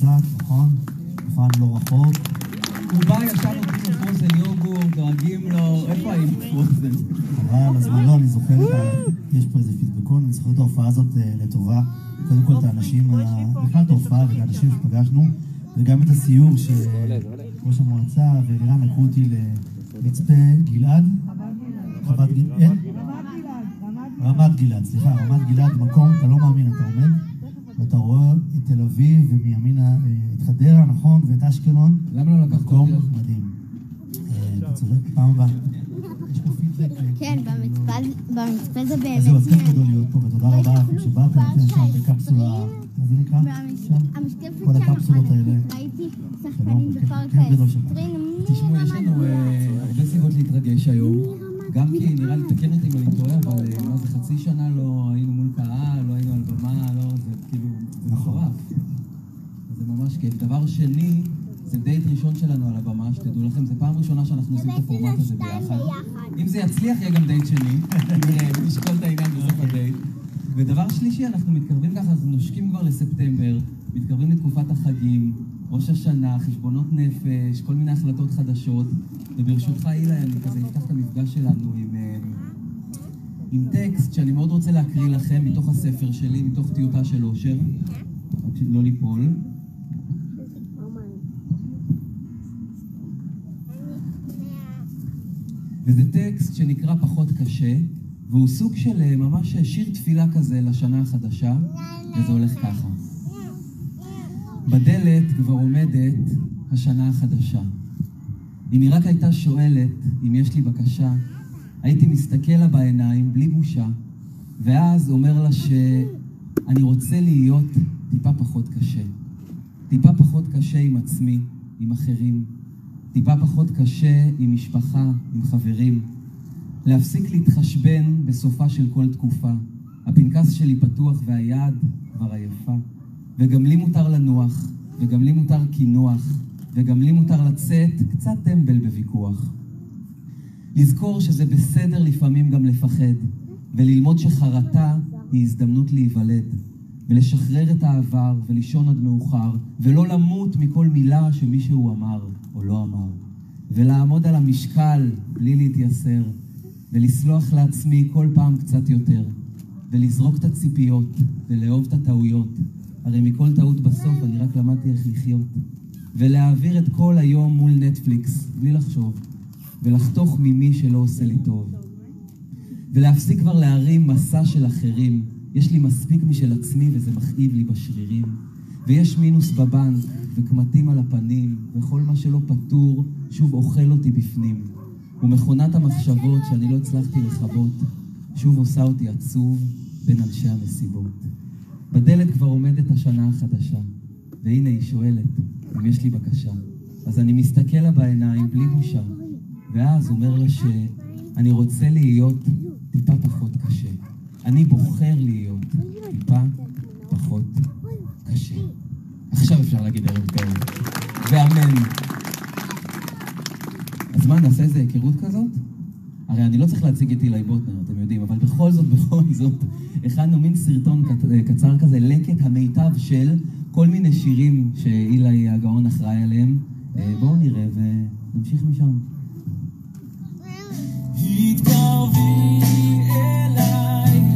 וקצת, נכון? כמובן לא רחוק. הוא בא, ישר נותנים לו פרוזן יוגורט, דואגים לו, איפה היינו פרוזן? אבל הזמן לא, אני זוכר, את ה- יש פה איזה פידבקון, אני זוכר את ההופעה הזאת אה, לטובה. קודם כל את האנשים, ה- בכלל את ההופעה ואת האנשים שפגשנו, וגם את הסיור שראש המועצה ולירן לקחו אותי למצפה גלעד. חוות גלעד. רמת גלעד, סליחה, רמת גלעד, מקום, אתה לא מאמין, אתה עומד, ואתה רואה את תל אביב, ומימינה אה, את חדרה, נכון, ואת אשקלון. למה לא לקחת אותי? מדהים. אה, אתה צודק, פעם הבאה. יש פה פידבק. אה, כן, במצפה במצפה זה אז באמת זהו, אז כיף מעניין. גדול להיות פה, ותודה רבה לכם שבאתם, אתם שם בקפסולה, מה זה נקרא? כל הקפסולות האלה. ראיתי שלום, שחקנים בפארק. האקסטרים תשמעו, יש לנו אה, הרבה סיבות להתרגש היום. גם כי נראה לי, תקן אותי אם אני טועה, אבל אה, מה זה חצי שנה לא היינו מול קהל, לא היינו על במה, לא, זה כאילו, זה מטורף. זה ממש כיף. דבר שני, זה דייט ראשון שלנו על הבמה, שתדעו לכם, זו פעם ראשונה שאנחנו עושים את הפורמט הזה ביחד. אם זה יצליח, יהיה גם דייט שני. נראה, נשקול את העניין בסוף הדייט. ודבר שלישי, אנחנו מתקרבים ככה, אנחנו נושקים כבר לספטמבר, מתקרבים לתקופת החגים, ראש השנה, חשבונות נפש, כל מיני החלטות חדשות. וברשותך, עילי, אני כזה אפתח את המפגש שלנו עם, אה, עם טקסט שאני מאוד רוצה להקריא לכם מתוך הספר שלי, מתוך טיוטה של אושר. רק לא ליפול. וזה טקסט שנקרא פחות קשה, והוא סוג של אה, ממש שיר תפילה כזה לשנה החדשה, וזה הולך ככה. בדלת כבר עומדת השנה החדשה. אם היא רק הייתה שואלת אם יש לי בקשה, הייתי מסתכל לה בעיניים בלי בושה, ואז אומר לה שאני רוצה להיות טיפה פחות קשה. טיפה פחות קשה עם עצמי, עם אחרים. טיפה פחות קשה עם משפחה, עם חברים. להפסיק להתחשבן בסופה של כל תקופה. הפנקס שלי פתוח והיד כבר עייפה. וגם לי מותר לנוח, וגם לי מותר קינוח, וגם לי מותר לצאת קצת טמבל בוויכוח. לזכור שזה בסדר לפעמים גם לפחד, וללמוד שחרטה היא הזדמנות להיוולד, ולשחרר את העבר ולישון עד מאוחר, ולא למות מכל מילה שמישהו אמר או לא אמר, ולעמוד על המשקל בלי להתייסר, ולסלוח לעצמי כל פעם קצת יותר, ולזרוק את הציפיות, ולאהוב את הטעויות. הרי מכל טעות בסוף אני רק למדתי איך לחיות. ולהעביר את כל היום מול נטפליקס, בלי לחשוב, ולחתוך ממי שלא עושה לי טוב. ולהפסיק כבר להרים מסע של אחרים. יש לי מספיק משל עצמי וזה מכאיב לי בשרירים. ויש מינוס בבנק, וקמטים על הפנים, וכל מה שלא פתור שוב אוכל אותי בפנים. ומכונת המחשבות שאני לא הצלחתי לכבות, שוב עושה אותי עצוב בין אנשי המסיבות. בדלת כבר עומדת השנה החדשה, והנה היא שואלת אם יש לי בקשה. אז אני מסתכל לה בעיניים בלי בושה, ואז אומר לה שאני רוצה להיות טיפה פחות קשה. אני בוחר להיות טיפה פחות קשה. עכשיו אפשר להגיד ערב טוב, ואמן. אז מה, נעשה איזה היכרות כזאת? הרי אני לא צריך להציג את אילי בוטנר, אתם יודעים, אבל בכל זאת, בכל זאת, הכנו מין סרטון קט- קצר כזה, לקט המיטב של כל מיני שירים שאילי הגאון אחראי עליהם. אה, בואו נראה ונמשיך משם. התקרבי שיר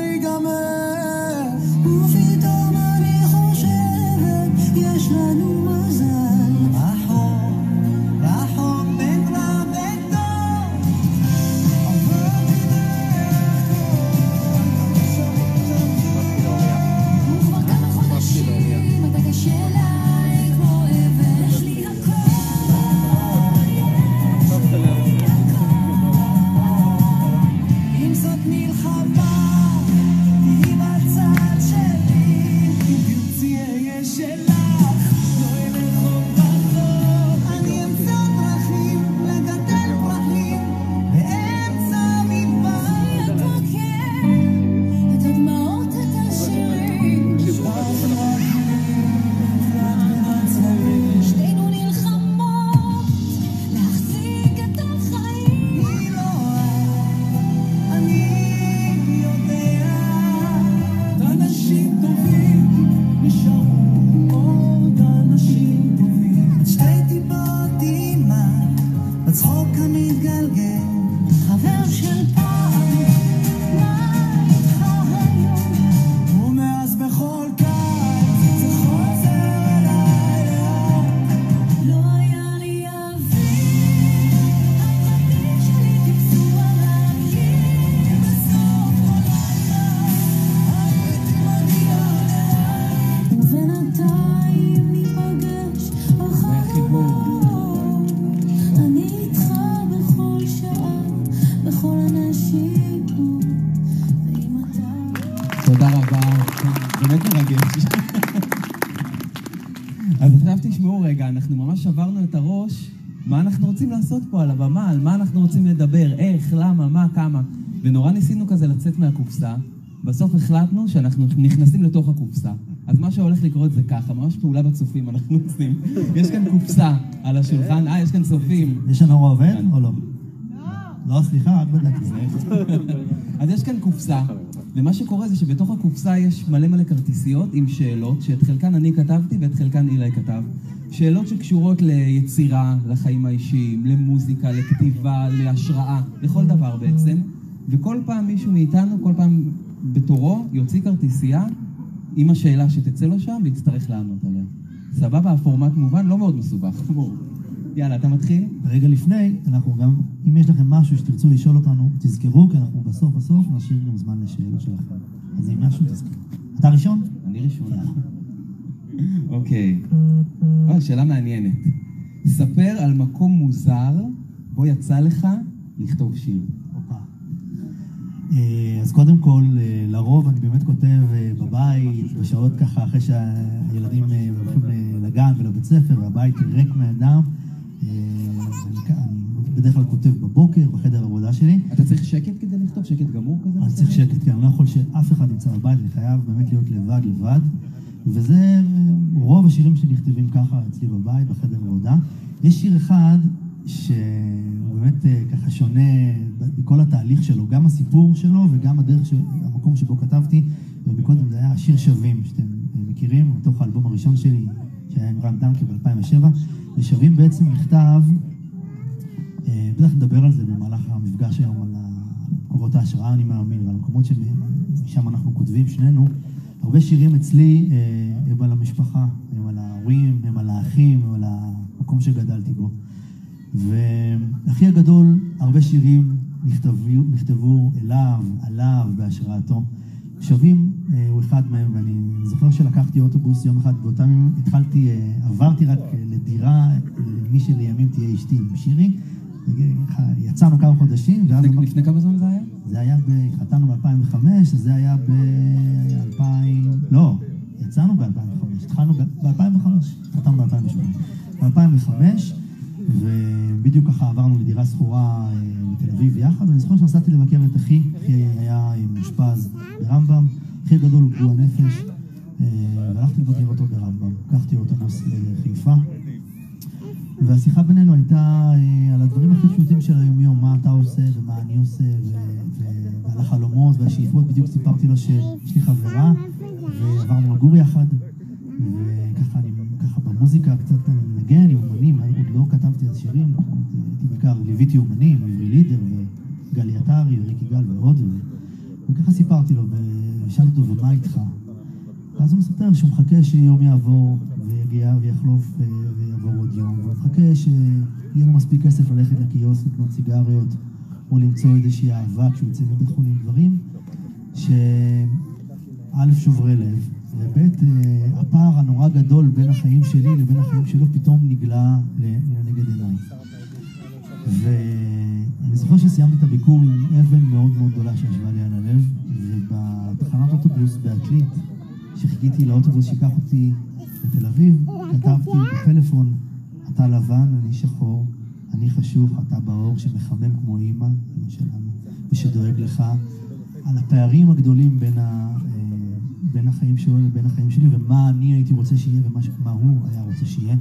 אחרי בסוף החלטנו שאנחנו נכנסים לתוך הקופסה. אז מה שהולך לקרות זה ככה, ממש פעולה בצופים אנחנו עושים. יש כאן קופסה על השולחן, אה, יש כאן צופים. יש לנו עובד או לא? לא, סליחה, רק בדקתי. אז יש כאן קופסה, ומה שקורה זה שבתוך הקופסה יש מלא מלא כרטיסיות עם שאלות, שאת חלקן אני כתבתי ואת חלקן אילי כתב. שאלות שקשורות ליצירה, לחיים האישיים, למוזיקה, לכתיבה, להשראה, לכל דבר בעצם. וכל פעם מישהו מאיתנו, כל פעם בתורו, יוציא כרטיסייה עם השאלה שתצא לו שם ויצטרך לענות עליה. סבבה? הפורמט מובן? לא מאוד מסובך. יאללה, אתה מתחיל? רגע לפני, אנחנו גם, אם יש לכם משהו שתרצו לשאול אותנו, תזכרו, כי אנחנו בסוף בסוף נשאיר גם זמן לשאלות שלכם. אז אם משהו, תזכרו. אתה ראשון? אני ראשון. אוקיי. אה, שאלה מעניינת. ספר על מקום מוזר בו יצא לך לכתוב שיר. אה, אז קודם כל, אה, לרוב אני באמת כותב אה, בבית, בשעות ככה, אחרי שהילדים הולכים לגן ולבית ספר, והבית ריק מאדם. בדרך כלל כותב בבוקר, בחדר העבודה שלי. אתה צריך שקט כדי לכתוב? שקט גמור כזה? אני צריך שקט, כי אני לא יכול שאף אחד נמצא בבית, אני חייב באמת להיות לבד, לבד. וזה, רוב השירים שלי נכתבים ככה אצלי בבית, בחדר העבודה. יש שיר אחד שהוא באמת אה, ככה שונה בכל התהליך שלו, גם הסיפור שלו וגם הדרך, של, המקום שבו כתבתי, ומקודם זה היה שיר שווים, שאתם אה, מכירים, מתוך האלבום הראשון שלי, שהיה עם רן דנקר ב-2007. ושווים בעצם נכתב, אה, בטח נדבר על זה במהלך המפגש היום, על מקורות ההשראה, אני מאמין, ועל המקומות שמשם אנחנו כותבים, שנינו. הרבה שירים אצלי הם על המשפחה, הם על ההורים, הם על האחים, הם על המקום שגדלתי בו. והכי הגדול, הרבה שירים נכתבו, נכתבו אליו, עליו, בהשראתו. שווים אה, הוא אחד מהם, ואני זוכר שלקחתי אוטובוס יום אחד, באותם ימים התחלתי, אה, עברתי רק אה, לדירה, אה, למי שלימים תהיה אשתי עם שירי. יצאנו כמה חודשים, ואז לפני- אמר- לפני כמה זמן זה היה? זה היה, ב... התחתנו ב-2005, אז זה היה ב-2000... לא, יצאנו ב-2005, התחלנו ב-2005, התחתנו ב-2008. ב-2005, ובדיוק ככה עברנו לדירה שכורה אה, בתל אביב יחד, ואני זוכר שנסעתי לבקר את אחי, אחי היה אה, מאושפז ברמב"ם, אחי הגדול הוא פגוע נפש, אה, והלכתי לבקר אותו ברמב"ם, לקחתי אוטובוס לחיפה. והשיחה בינינו הייתה על הדברים הכי פשוטים של היומיום, מה אתה עושה ומה אני עושה, ועל החלומות והשאיפות. בדיוק סיפרתי לו שיש לי חברה, ועברנו לגור יחד, וככה אני, ככה במוזיקה קצת אני מנגן אומנים, עוד לא כתבתי אז שירים, הייתי בעיקר ליוויתי אומנים, עברי לידר וגלי עטרי וריקי גל ועוד, וככה סיפרתי לו, ושאלתי אותו, ומה איתך? ואז הוא מספר שהוא מחכה שיום יעבור ויגיע ויחלוף ויעבור עוד יום, והוא מחכה שיהיה לו מספיק כסף ללכת לקיוסק, לקנות סיגריות, או למצוא איזושהי אהבה כשהוא יצא מבית חולים, דברים שא' שוברי לב, וב' אה, הפער הנורא גדול בין החיים שלי לבין החיים שלו פתאום נגלה לנגד עיניי. ואני זוכר שסיימתי את הביקור עם אבן מאוד מאוד גדולה שישבה לי על הלב, ובתחנת אוטובוס בעתלית, שחיכיתי לאוטובוס שיקח אותי לתל אביב, כתבתי בפלאפון, אתה לבן, אני שחור, אני חשוך, אתה באור, שמחמם כמו אימא, אימא שלנו, ושדואג לך, על הפערים הגדולים בין, ה, בין החיים שלו לבין החיים שלי, ומה אני הייתי רוצה שיהיה ומה הוא היה רוצה שיהיה.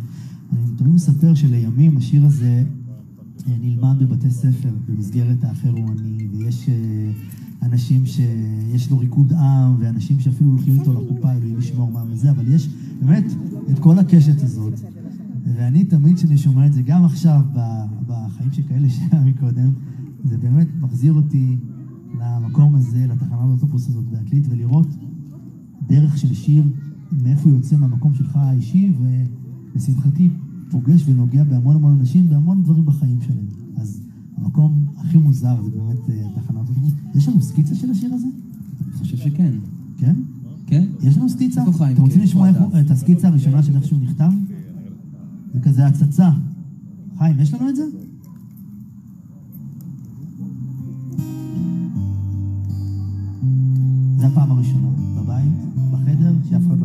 אני תמיד מספר שלימים השיר הזה אה, נלמד בבתי ספר במסגרת האחר הוא אני, ויש אה, אנשים שיש לו ריקוד עם, ואנשים שאפילו הולכים איתו לחופה, אלוהים ישמור מה וזה, אבל יש באמת את כל הקשת הזאת. ואני תמיד כשאני שומע את זה, גם עכשיו, בחיים שכאלה שהיה מקודם, זה באמת מחזיר אותי למקום הזה, לתחנת האוטובוס הזאת בעתלית, ולראות דרך של שיר, מאיפה הוא יוצא מהמקום שלך האישי, ולשמחתי פוגש ונוגע בהמון המון אנשים, בהמון דברים בחיים שלהם. אז המקום הכי מוזר זה באמת אה, תחנת אוטובוס. יש לנו סקיצה של השיר הזה? אני חושב שכן. כן? כן? יש לנו סקיצה? אתם רוצים כן, לשמוע את הסקיצה הראשונה של איך שהוא נכתב? זה כזה הצצה. חיים, יש לנו את זה? זה הפעם הראשונה. בבית, בחדר, שאף אחד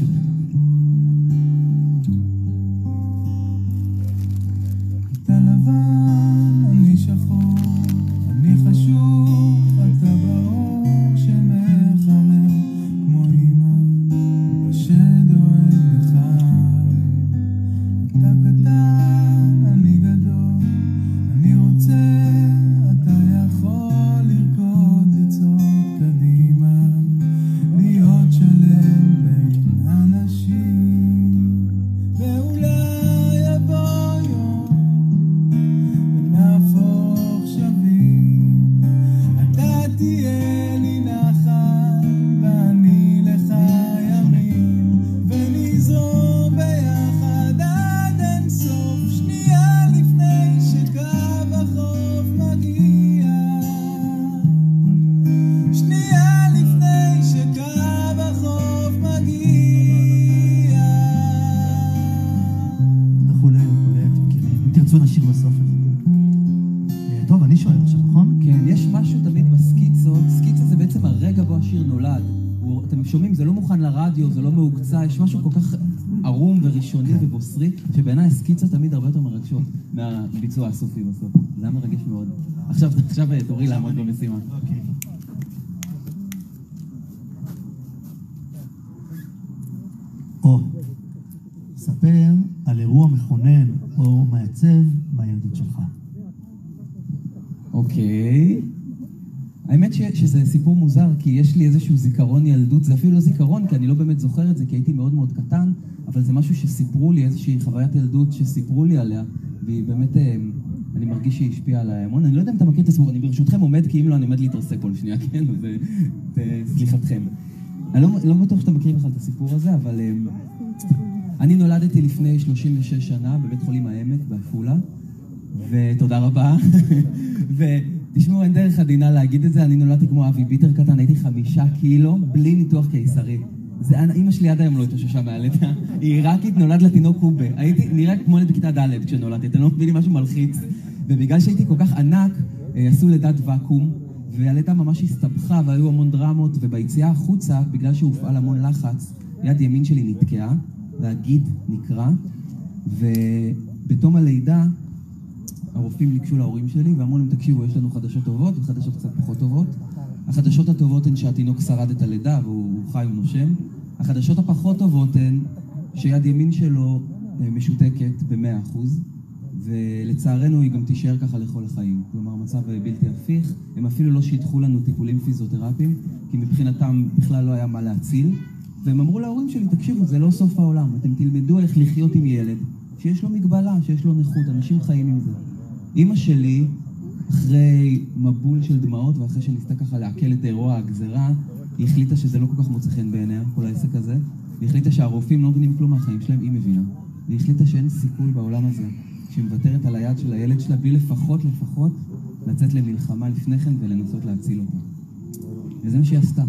לא מהביצוע הסופי בסוף. זה היה מרגש מאוד. עכשיו, עכשיו אה, תורי לעמוד במשימה. או, ספר על אירוע מכונן או מעצב מהילדות שלך. אוקיי. האמת ש, שזה סיפור מוזר, כי יש לי איזשהו זיכרון ילדות, זה אפילו לא זיכרון, כי אני לא באמת זוכר את זה, כי הייתי מאוד מאוד קטן, אבל זה משהו שסיפרו לי, איזושהי חוויית ילדות שסיפרו לי עליה, והיא באמת, אה, אני מרגיש שהיא השפיעה עליי המון. אני לא יודע אם אתה מכיר את הסיפור, אני ברשותכם עומד, כי אם לא, אני עומד להתרסק כל שנייה, כן? אז אה. אני לא, לא בטוח שאתה מכיר בכלל את הסיפור הזה, אבל אה, אני נולדתי לפני 36 שנה בבית חולים העמק בעפולה, ותודה רבה. ותשמעו, אין דרך עדינה להגיד את זה, אני נולדתי כמו אבי ביטר קטן, הייתי חמישה קילו, בלי ניתוח קיסרי. זה, אימא שלי עד היום לא התאוששה מהלידה. היא עיראקית, נולד לה תינוק קובה. הייתי נראה כמו ילד בכיתה ד' כשנולדתי, אתם לא מבינים משהו מלחיץ. ובגלל שהייתי כל כך ענק, אה, עשו לידת ואקום, והלידה ממש הסתבכה והיו המון דרמות, וביציאה החוצה, בגלל שהופעל המון לחץ, יד ימין שלי נתקעה, והגיד נקרע, ובתום הלידה הרופאים ניגשו להורים שלי ואמרו להם, תקשיבו, יש לנו חדשות טובות וחדשות קצת פחות טובות. החדשות הטובות הן שהתינוק שרד את הלידה והוא חי ונושם. החדשות הפחות טובות הן שיד ימין שלו אה, משותקת ב-100%, ולצערנו היא גם תישאר ככה לכל החיים. כלומר, מצב אה, בלתי הפיך. הם אפילו לא שידחו לנו טיפולים פיזיותרפיים, כי מבחינתם בכלל לא היה מה להציל. והם אמרו להורים שלי, תקשיבו, זה לא סוף העולם, אתם תלמדו איך לחיות עם ילד שיש לו מגבלה, שיש לו נכות, אנשים חיים עם זה. אימא שלי, אחרי מבול של דמעות ואחרי שניסתה ככה לעכל את אירוע הגזרה, היא החליטה שזה לא כל כך מוצא חן בעיניה, כל העסק הזה. היא החליטה שהרופאים לא מבינים כלום מהחיים שלהם, היא מבינה. והיא החליטה שאין סיכוי בעולם הזה שהיא מוותרת על היד של הילד שלה בלי לפחות לפחות לצאת למלחמה לפני כן ולנסות להציל אותו. וזה מה שהיא עשתה.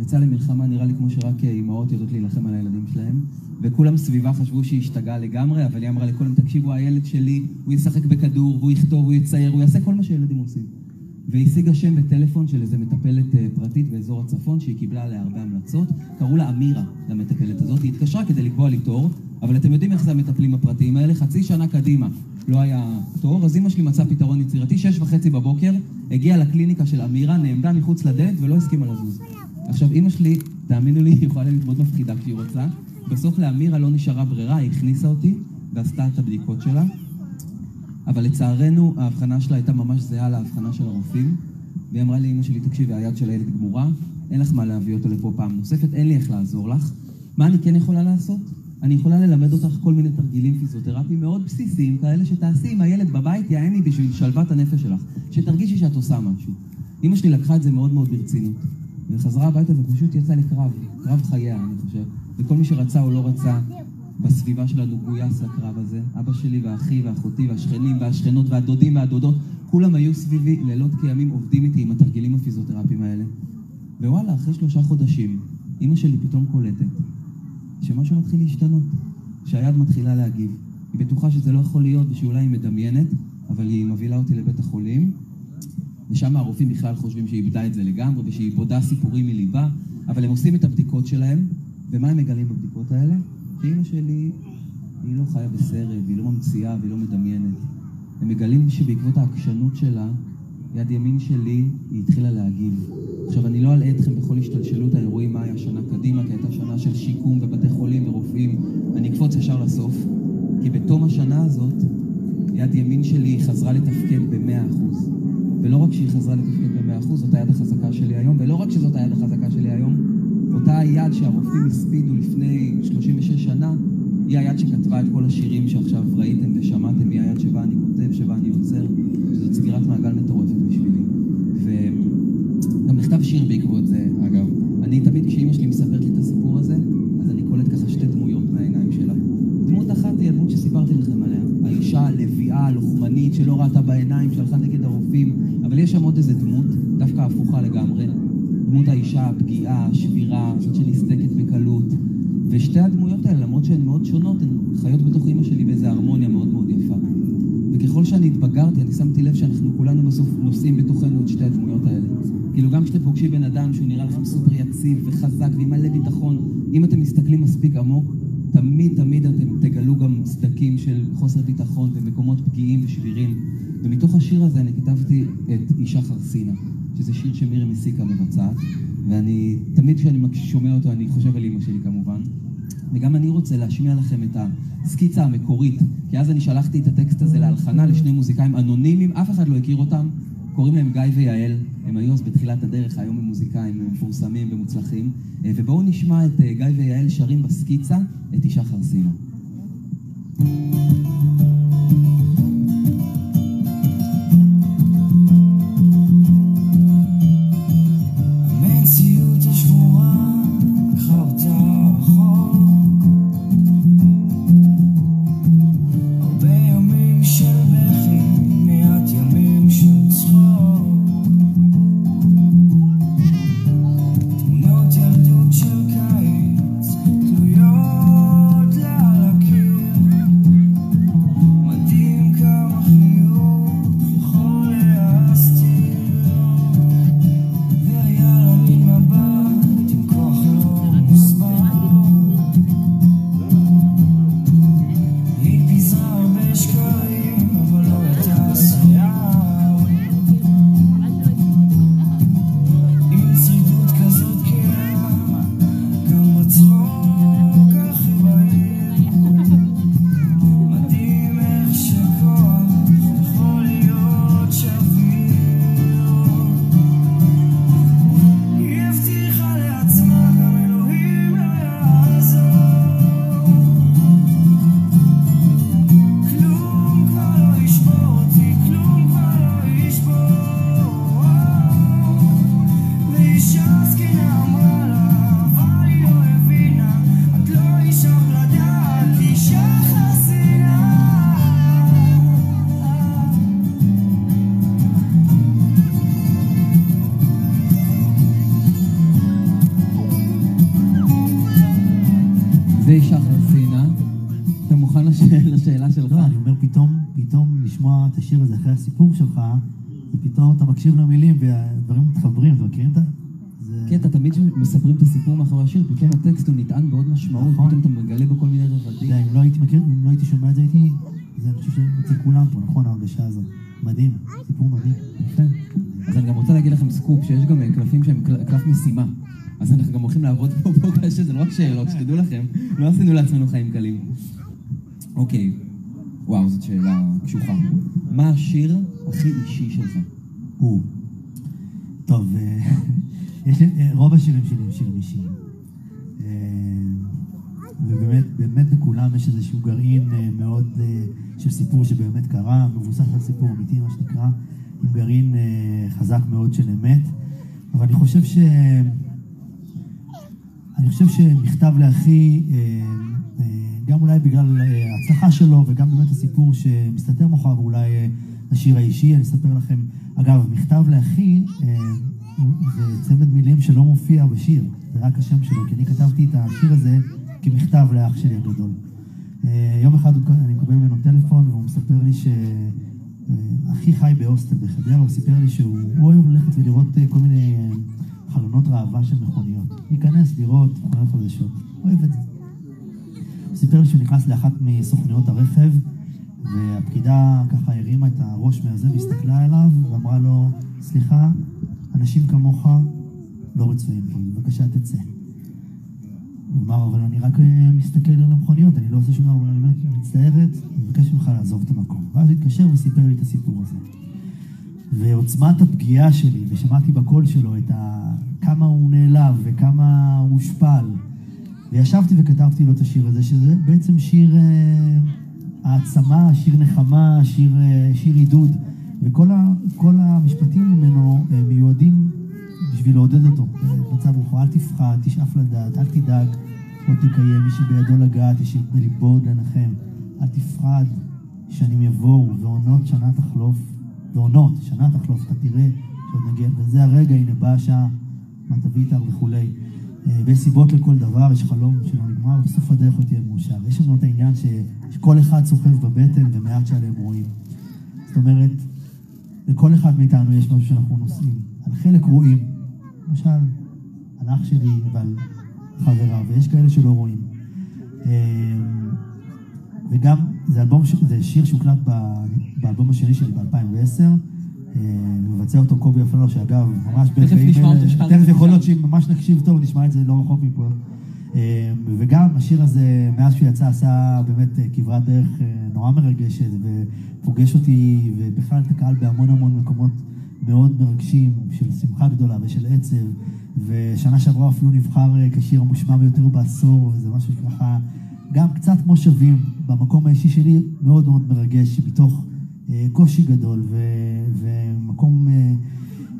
יצאה למלחמה, נראה לי כמו שרק אימהות יודעות להילחם על הילדים שלהם, וכולם סביבה חשבו שהיא השתגעה לגמרי, אבל היא אמרה לכולם, תקשיבו, הילד שלי, הוא ישחק בכדור, והוא יכתוב, הוא יצייר, הוא יעשה כל מה שילדים עושים. והיא השיגה שם וטלפון של איזה מטפלת אה, פרטית באזור הצפון, שהיא קיבלה עליה הרבה המלצות. קראו לה אמירה, למטפלת הזאת. היא התקשרה כדי לקבוע לי תור, אבל אתם יודעים איך זה המטפלים הפרטיים האלה, חצי שנה קדימה לא היה תור, אז אמא שלי מצאה פתרון יצירתי, שש וחצי בבוקר, הגיעה לקליניקה של אמירה, נעמדה מחוץ לדלת ולא הסכימה לזוז. עכשיו, אימא שלי, תאמינו לי, היא יכולה להיות מאוד מפחידה כשהיא רוצה. בסוף לאמירה לא נשארה ברירה, היא הכניסה אותי ועשתה את הבדיקות שלה. אבל לצערנו, ההבחנה שלה הייתה ממש זהה להבחנה של הרופאים. והיא אמרה לאמא שלי, תקשיבי, היד של הילד גמורה, אין לך מה להביא אותו לפה פעם נוספת, אין לי איך לעזור לך. מה אני כן יכולה לעשות? אני יכולה ללמד אותך כל מיני תרגילים פיזיותרפיים מאוד בסיסיים, כאלה שתעשי עם הילד בבית, יעני בשביל שלוות הנפש שלך. שתרגישי שאת עושה משהו. אמא שלי לקחה את זה מאוד מאוד ברצינות. וחזרה הביתה ופשוט יצאה לקרב, קרב חייה, אני חושב. וכל מי שרצה או לא רצה בסביבה שלנו גויס לקרב הזה. אבא שלי ואחי ואחותי והשכנים והשכנות והדודים והדודות, כולם היו סביבי לילות כימים עובדים איתי עם התרגילים הפיזיותרפיים האלה. ווואלה, אחרי שלושה חודשים, אימא שלי פתאום קולטת שמשהו מתחיל להשתנות, שהיד מתחילה להגיב. היא בטוחה שזה לא יכול להיות ושאולי היא מדמיינת, אבל היא מובילה אותי לבית החולים, ושם הרופאים בכלל חושבים שהיא איבדה את זה לגמרי ושהיא בודה סיפורים מליבה, אבל הם עושים את הבדיקות שלהם, ומה הם מגלים בבדיקות האלה? שאימא שלי, היא לא חיה בסרט, והיא לא ממציאה והיא לא מדמיינת. הם מגלים שבעקבות העקשנות שלה, יד ימין שלי, היא התחילה להגיב. עכשיו, אני לא אלאה אתכם בכל השתלשלות האירועים מה היה שנה קדימה, כי הייתה שנה של שיקום ובתי חולים ורופאים. אני אקפוץ ישר לסוף, כי בתום השנה הזאת, יד ימין שלי חזרה לתפקד ב-100%. ולא רק שהיא חזרה לתפקד ב-100%, זאת היד החזקה שלי היום, ולא רק שזאת היד החזקה שלי היום, אותה היד שהרופאים הספידו לפני 36 שנה, היא היד שכתבה את כל השירים שעכשיו ראיתם ושמעתם, היא היד שבה אני כותב, שבה אני יוצר, שזאת סגירת מעגל מטורפת בשבילי. וגם נכתב שיר בעקבות זה, אגב. אני תמיד, כשאימא שלי מספרת לי את הסיפור הזה, אז אני קולט ככה שתי דמויות מהעיניים שלה. דמות אחת היא הדמות שסיפרתי לכם עליה. הלביאה, הלוחמנית, שלא ראתה בעיניים, שהלכה נגד הרופאים, אבל יש שם עוד איזה דמות, דווקא הפוכה לגמרי. דמות האישה הפגיעה, השבירה, זאת שנסדקת בקלות. ושתי הדמויות האלה, למרות שהן מאוד שונות, הן חיות בתוך אימא שלי באיזו הרמוניה מאוד מאוד יפה. התבגרתי, אני שמתי לב שאנחנו כולנו בסוף נושאים בתוכנו את שתי הדמויות האלה. כאילו גם כשאתם פוגשים בן אדם שהוא נראה לכם סופר יציב וחזק ועם מלא ביטחון, אם אתם מסתכלים מספיק עמוק, תמיד תמיד אתם תגלו גם סדקים של חוסר ביטחון ומקומות פגיעים ושבירים. ומתוך השיר הזה אני כתבתי את אישה חרסינה, שזה שיר שמירי מסיקה מבצעת, ואני, תמיד כשאני שומע אותו אני חושב על אימא שלי כמובן. וגם אני רוצה להשמיע לכם את הסקיצה המקורית, כי אז אני שלחתי את הטקסט הזה להלחנה לשני מוזיקאים אנונימיים, אף אחד לא הכיר אותם, קוראים להם גיא ויעל, הם היו אז בתחילת הדרך, היום הם מוזיקאים, מפורסמים ומוצלחים, אה, ובואו נשמע את אה, גיא ויעל שרים בסקיצה את אישה חרסינה. מקשיב למילים והדברים מתחברים, אתם מכירים את זה? זה... קטע, תמיד כשמספרים את הסיפור מאחורי השיר, פתאום הטקסט הוא נטען בעוד משמעות, נכון. פתאום אתה מגלה בו כל מיני אתה רבדים. אם לא הייתי מכיר, אם לא הייתי שומע את זה, הייתי... זה אני חושב שאצל כולם פה, נכון, ההרגשה הזאת. מדהים, סיפור מדהים. אז אני גם רוצה להגיד לכם סקופ, שיש גם אה, קלפים שהם קל- קלף משימה. אז אנחנו גם הולכים לעבוד פה פה קשה, זה לא רק שאלות, שתדעו לכם, לא עשינו לעצמנו חיים קלים. אוקיי, וואו, זאת שאלה קשוחה. מה השיר הכי אישי שלך? הוא. טוב, אה, יש לי, אה, רוב השירים שלי הם שירים אישיים. אה, ובאמת, באמת בכולם יש איזשהו גרעין מאוד של סיפור שבאמת קרה, מבוסס על סיפור אמיתי, מה שנקרא, עם גרעין חזק מאוד של אמת. אבל אני חושב ש... אני חושב שמכתב לאחי, גם אולי בגלל ההצלחה שלו וגם באמת הסיפור שמסתתר מאחוריו, אולי השיר האישי, אני אספר לכם, אגב, מכתב לאחי אה, זה צמד מילים שלא מופיע בשיר, זה רק השם שלו, כי אני כתבתי את השיר הזה כמכתב לאח שלי הגדול. אה, יום אחד אני מקבל ממנו טלפון והוא מספר לי ש... אה, חי בהוסטל בחדרה, הוא סיפר לי שהוא הוא אוהב ללכת ולראות כל מיני חלונות ראווה של מכוניות. להיכנס, לראות מכוניות חדשות. אוהב את זה. הוא סיפר לי שהוא נכנס לאחת מסוכניות הרכב, והפקידה ככה הרימה את הראש מהזה והסתכלה עליו ואמרה לו, סליחה, אנשים כמוך לא רצויים פה, בבקשה תצא. הוא אמר, אבל אני רק אה, מסתכל על המכוניות, אני לא עושה שום דבר, אבל אני מצטערת, אני מבקש ממך לעזוב את המקום. ואז התקשר וסיפר לי את הסיפור הזה. ועוצמת הפגיעה שלי, ושמעתי בקול שלו את ה... כמה הוא נעלב וכמה הוא הושפל. וישבתי וכתבתי לו את השיר הזה, שזה בעצם שיר אה, העצמה, שיר נחמה, שיר, אה, שיר עידוד, וכל ה, המשפטים ממנו אה, מיועדים בשביל לעודד אותו. מצב רוחו, אל תפחד, תשאף לדעת, אל תדאג, עוד תקיים, מי שבידו לגעת, יש בליבו עוד לנחם. אל תפחד, שנים יבואו, ועונות שנה תחלוף, ועונות שנה תחלוף, אתה תראה שעוד נגיע, וזה הרגע, הנה באה השעה, מה תביא איתך וכולי. אה, ויש סיבות לכל דבר, יש חלום שלא נגמר, ובסוף הדרך הוא תהיה מאושר. יש לנו את העניין שכל אחד סוחב בבטן ומעט שעליהם רואים. זאת אומרת, לכל אחד מאיתנו יש משהו שאנחנו נושאים. על חלק רואים, למשל, על אח שלי ועל חבריו, ויש כאלה שלא רואים. אה, וגם, זה אלבום, זה שיר שהוקלט באלבום השני שלי ב-2010. מבצע אותו קובי אפללו, שאגב, ממש ברגעים אלה-. תכף יכול להיות שאם ממש נקשיב טוב, נשמע את זה לא רחוק מפה. אה, וגם השיר הזה, מאז שהוא יצא, עשה באמת אה, כברת דרך אה, נורא מרגשת, ופוגש אותי, ובכלל את הקהל בהמון המון מקומות מאוד מרגשים, של שמחה גדולה ושל עצב. ושנה שעברה אפילו נבחר אה, כשיר המושמע ביותר בעשור, וזה משהו שככה, גם קצת כמו שווים, במקום האישי שלי, מאוד מאוד מרגש, מתוך אה, קושי גדול ו, ומקום אה,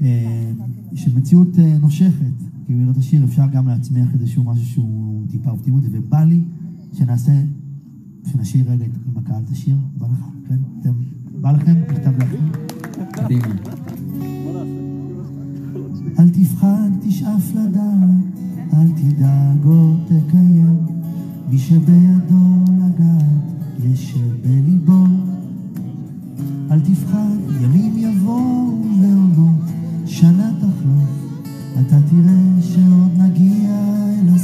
אה, של מציאות אה, נושכת. כי במילות השיר אפשר גם להצמיח איזשהו משהו שהוא טיפה אופטימות, ובא לי שנעשה, שנשאיר רגע עם הקהל את השיר, בא לך, כן? אתם, בא לכם? מכתב לאחים? קדימה. אל תפחד, תשאף לדעת, אל תדאג או תקיים. מי שבידו לגעת, יש בליבו. אל תפחד, ימים יבואו ועונות, שנה תחלוף, אתה תראה שעוד נגיע אל הסוף.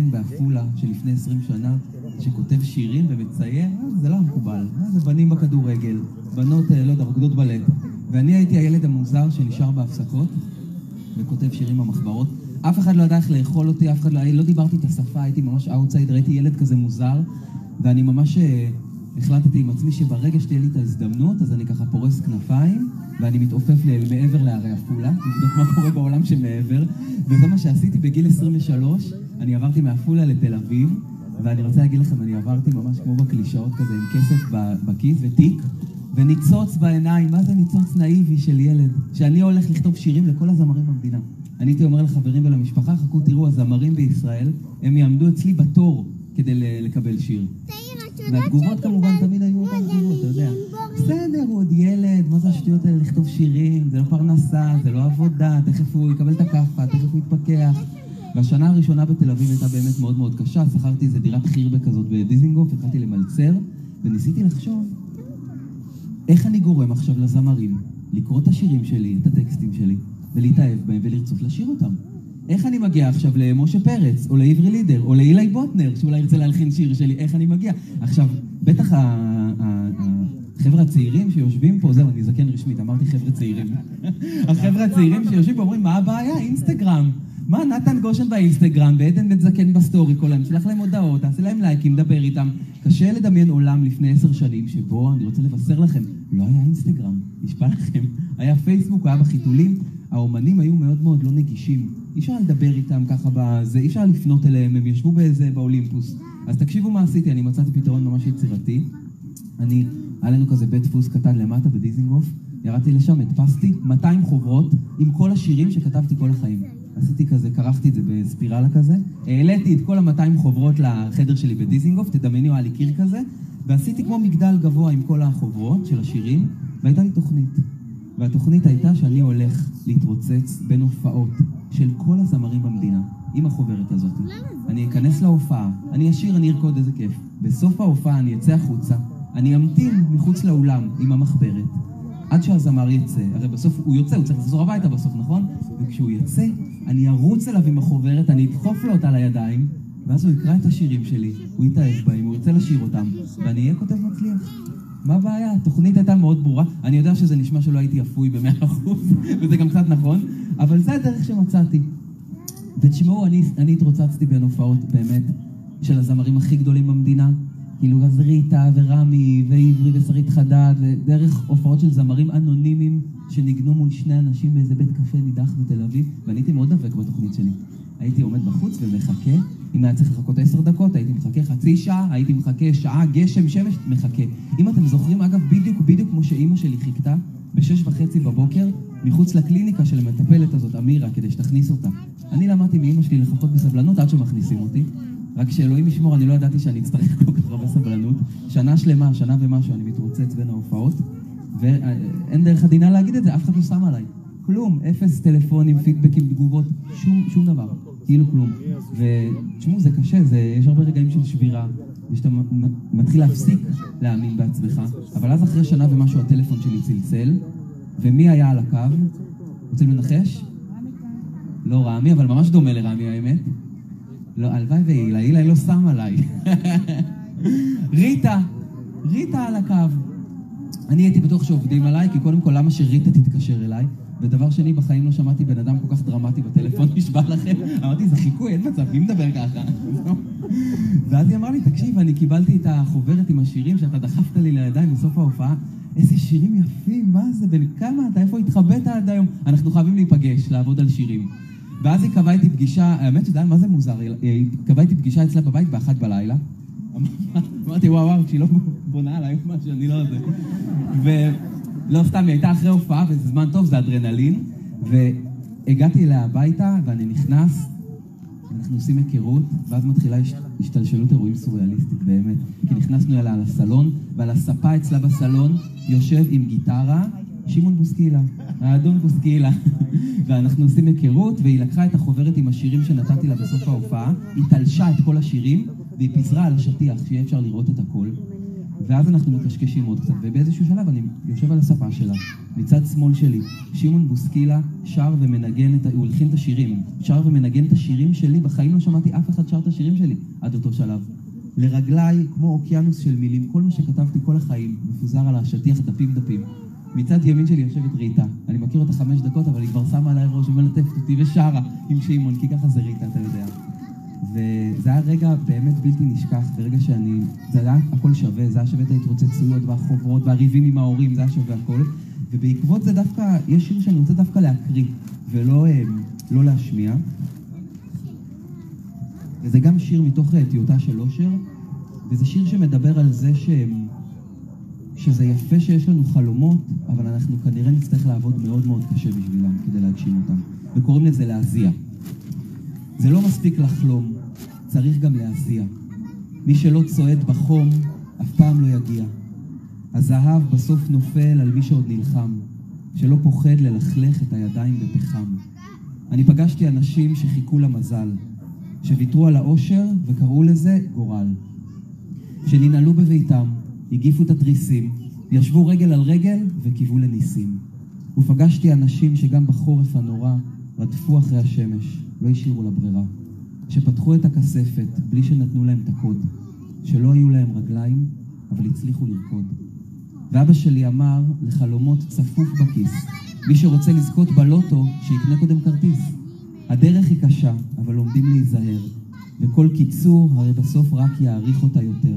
בן בעפולה שלפני 20 שנה, שכותב שירים ומצייר, אה, זה לא מקובל. זה בנים בכדורגל, בנות, אה, לא יודע, רוקדות בלט. ואני הייתי הילד המוזר שנשאר בהפסקות וכותב שירים במחברות. אף אחד לא ידע איך לאכול אותי, אף אחד לא... לא דיברתי את השפה, הייתי ממש אאוטסיידר, הייתי ילד כזה מוזר, ואני ממש אה, החלטתי עם עצמי שברגע שתהיה לי את ההזדמנות, אז אני ככה פורס כנפיים, ואני מתעופף ל- מעבר להרי עפולה, לבדוק מה קורה בעולם שמעבר, וזה מה שעשיתי בגיל 23, אני עברתי מעפולה לתל אביב, ואני רוצה להגיד לכם, אני עברתי ממש כמו בקלישאות כזה, עם כסף בכיס ותיק, וניצוץ בעיניים, מה זה ניצוץ נאיבי של ילד? שאני הולך לכתוב שירים לכל הזמרים במדינה. אני הייתי אומר לחברים ולמשפחה, חכו תראו, הזמרים בישראל, הם יעמדו אצלי בתור כדי לקבל שיר. והתגובות כמובן תמיד היו אותן תגובות, אתה יודע. בסדר, הוא עוד ילד, מה זה השטויות האלה לכתוב שירים? זה לא פרנסה, זה לא עבודה, תכף הוא יקבל את הכאפה, תכף הוא יתפכח. והשנה הראשונה בתל אביב הייתה באמת מאוד מאוד קשה, שכרתי איזה דירת חירבה כזאת בדיזינגוף, התחלתי למלצר, וניסיתי לחשוב איך אני גורם עכשיו לזמרים לקרוא את השירים שלי, את הטקסטים שלי, ולהתאהב בהם ולרצות לשיר אותם. איך אני מגיע עכשיו למשה פרץ, או לעברי לידר, או לאילי בוטנר, שאולי ירצה להלחין שיר שלי, איך אני מגיע? עכשיו, בטח החבר'ה הצעירים שיושבים פה, זהו, אני זקן רשמית, אמרתי חבר'ה צעירים. החבר'ה הצעירים שיושבים פה אומרים, מה הבעיה? אינסטגרם. מה, נתן גושן באינסטגרם, ועדן בן זקן בסטורי כל היום, שלח להם הודעות, תעשה להם לייקים, דבר איתם. קשה לדמיין עולם לפני עשר שנים שבו, אני רוצה לבשר לכם, לא היה אינסטגרם, נשבע לכם. היה פייסבוק, היה בחיתולים, האומנים היו מאוד מאוד לא נגישים. אי אפשר לדבר איתם ככה בזה, אי אפשר לפנות אליהם, הם ישבו באיזה, באולימפוס. אז תקשיבו מה עשיתי, אני מצאתי פתרון ממש יצירתי. אני, היה לנו כזה בית דפוס קטן למטה בדיזינגוף, ירדתי לשם, הדפסתי 200 חוברות עם כל השירים שכתבתי כל החיים. עשיתי כזה, כרכתי את זה בספירלה כזה, העליתי את כל ה-200 חוברות לחדר שלי בדיזינגוף, תדמייני, היה לי קיר כזה, ועשיתי כמו מגדל גבוה עם כל החוברות של השירים, והייתה לי תוכנית. והתוכנית הייתה שאני הולך להתרוצץ בין הופעות של כל הזמרים במדינה, עם החוברת הזאת. אני אכנס להופעה, אני אשיר, אני ארקוד, איזה כיף. בסוף ההופעה אני אצא החוצה, אני אמתין מחוץ לאולם עם המחברת, עד שהזמר יצא. הרי בסוף הוא יוצא, הוא צריך לחזור הביתה בסוף, נכון? וכשהוא יצא, אני ארוץ אליו עם החוברת, אני אדחוף לו אותה לידיים, ואז הוא יקרא את השירים שלי, הוא יתאהב בהם, הוא ירצה לשיר אותם, ואני אהיה כותב מצליח. מה הבעיה? התוכנית הייתה מאוד ברורה. אני יודע שזה נשמע שלא הייתי אפוי במאה אחוז, וזה גם קצת נכון, אבל זה הדרך שמצאתי. ותשמעו, אני, אני התרוצצתי בין הופעות באמת של הזמרים הכי גדולים במדינה, כאילו אז ריטה ורמי ועברי ושרית חדד, ודרך הופעות של זמרים אנונימיים שניגנו מול שני אנשים באיזה בית קפה נידח בתל אביב, ואני הייתי מאוד דבק בתוכנית שלי. הייתי עומד בחוץ ומחכה, אם היה צריך לחכות עשר דקות, הייתי מחכה חצי שעה, הייתי מחכה שעה, גשם, שמש, מחכה. אם אתם זוכרים, אגב, בדיוק בדיוק כמו שאימא שלי חיכתה, בשש וחצי בבוקר, מחוץ לקליניקה של המטפלת הזאת, אמירה, כדי שתכניס אותה. אני למדתי מאימא שלי לחכות בסבלנות עד שמכניסים אותי. רק שאלוהים ישמור, אני לא ידעתי שאני אצטרך כל כך הרבה סבלנות. שנה שלמה, שנה ומשהו, אני מתרוצץ בין ההופעות, ואין דרך עדינה להגיד את זה, אף אחד לא שם עליי. כלום, אפס טלפונים, פידבקים, תגובות, שום, שום דבר. כאילו כלום. ותשמעו, זה קשה, זה, יש הרבה רגעים של שבירה, ושאתה מתחיל להפסיק להאמין בעצמך, אבל אז אחרי שנה ומשהו הטלפון שלי צלצל, ומי היה על הקו? רוצים לנחש? לא רמי, אבל ממש דומה לרמי האמת. לא, הלוואי והילה, הילה לא שם עליי. ריטה, ריטה על הקו. אני הייתי בטוח שעובדים עליי, כי קודם כל, למה שריטה תתקשר אליי? ודבר שני, בחיים לא שמעתי בן אדם כל כך דרמטי בטלפון, נשבע לכם. אמרתי, זה חיקוי, אין מצב, מי מדבר ככה? ואז היא אמרה לי, תקשיב, אני קיבלתי את החוברת עם השירים שאתה דחפת לי לידיים בסוף ההופעה. איזה שירים יפים, מה זה, בן כמה אתה, איפה התחבאת עד היום? אנחנו חייבים להיפגש, לעבוד על שירים. ואז היא קבעה איתי פגישה, האמת שזה היה מה זה מוזר, היא- קבעה איתי פגישה אצלה בבית באחת בלילה. אמרתי, וואו, וואו, שהיא לא בונה עליי משהו, אני לא זה. ולא סתם, היא הייתה אחרי הופעה, וזה זמן טוב, זה אדרנלין. והגעתי אליה הביתה, ואני נכנס, אנחנו עושים היכרות, ואז מתחילה הש- השתלשלות אירועים סוריאליסטית, באמת. כי נכנסנו אליה לסלון, ועל הספה אצלה בסלון יושב עם גיטרה שמעון בוסקילה, האדון בוסקילה. ואנחנו עושים היכרות, והיא לקחה את החוברת עם השירים שנתתי לה בסוף ההופעה, היא תלשה את כל השירים, והיא פיזרה על השטיח, שיהיה אפשר לראות את הכל. ואז אנחנו מקשקשים עוד קצת, ובאיזשהו שלב אני יושב על הספה שלה, מצד שמאל שלי, שמעון בוסקילה שר ומנגן את ה... הוא הלחין את השירים, שר ומנגן את השירים שלי, בחיים לא שמעתי אף אחד שר את השירים שלי עד אותו שלב. לרגליי, כמו אוקיינוס של מילים, כל מה שכתבתי כל החיים, מפוזר על השטיח דפים דפים. מצד ימין שלי יושבת ריטה, אני מכיר אותה חמש דקות, אבל היא כבר שמה עליי ראש ומלטפת אותי ושרה עם שמעון, כי ככה זה ריטה, אתה יודע. וזה היה רגע באמת בלתי נשכח, ברגע שאני... זה היה הכל שווה, זה היה שווה את ההתרוצצויות והחוברות והריבים עם ההורים, זה היה שווה הכל. ובעקבות זה דווקא, יש שיר שאני רוצה דווקא להקריא, ולא אה, לא להשמיע. וזה גם שיר מתוך אה, טיוטה של אושר, וזה שיר שמדבר על זה ש... שזה יפה שיש לנו חלומות, אבל אנחנו כנראה נצטרך לעבוד מאוד מאוד קשה בשבילם כדי להגשים אותם. וקוראים לזה להזיע. זה לא מספיק לחלום, צריך גם להזיע. מי שלא צועד בחום, אף פעם לא יגיע. הזהב בסוף נופל על מי שעוד נלחם, שלא פוחד ללכלך את הידיים בפחם. אני פגשתי אנשים שחיכו למזל, שוויתרו על האושר וקראו לזה גורל. שננעלו בביתם, הגיפו את התריסים, ישבו רגל על רגל וקיוו לניסים. ופגשתי אנשים שגם בחורף הנורא רדפו אחרי השמש, לא השאירו לה ברירה. שפתחו את הכספת בלי שנתנו להם את הקוד. שלא היו להם רגליים, אבל הצליחו לרקוד. ואבא שלי אמר, לחלומות צפוף בכיס. מי שרוצה לזכות בלוטו, שיקנה קודם כרטיס. הדרך היא קשה, אבל לומדים להיזהר. וכל קיצור, הרי בסוף רק יעריך אותה יותר.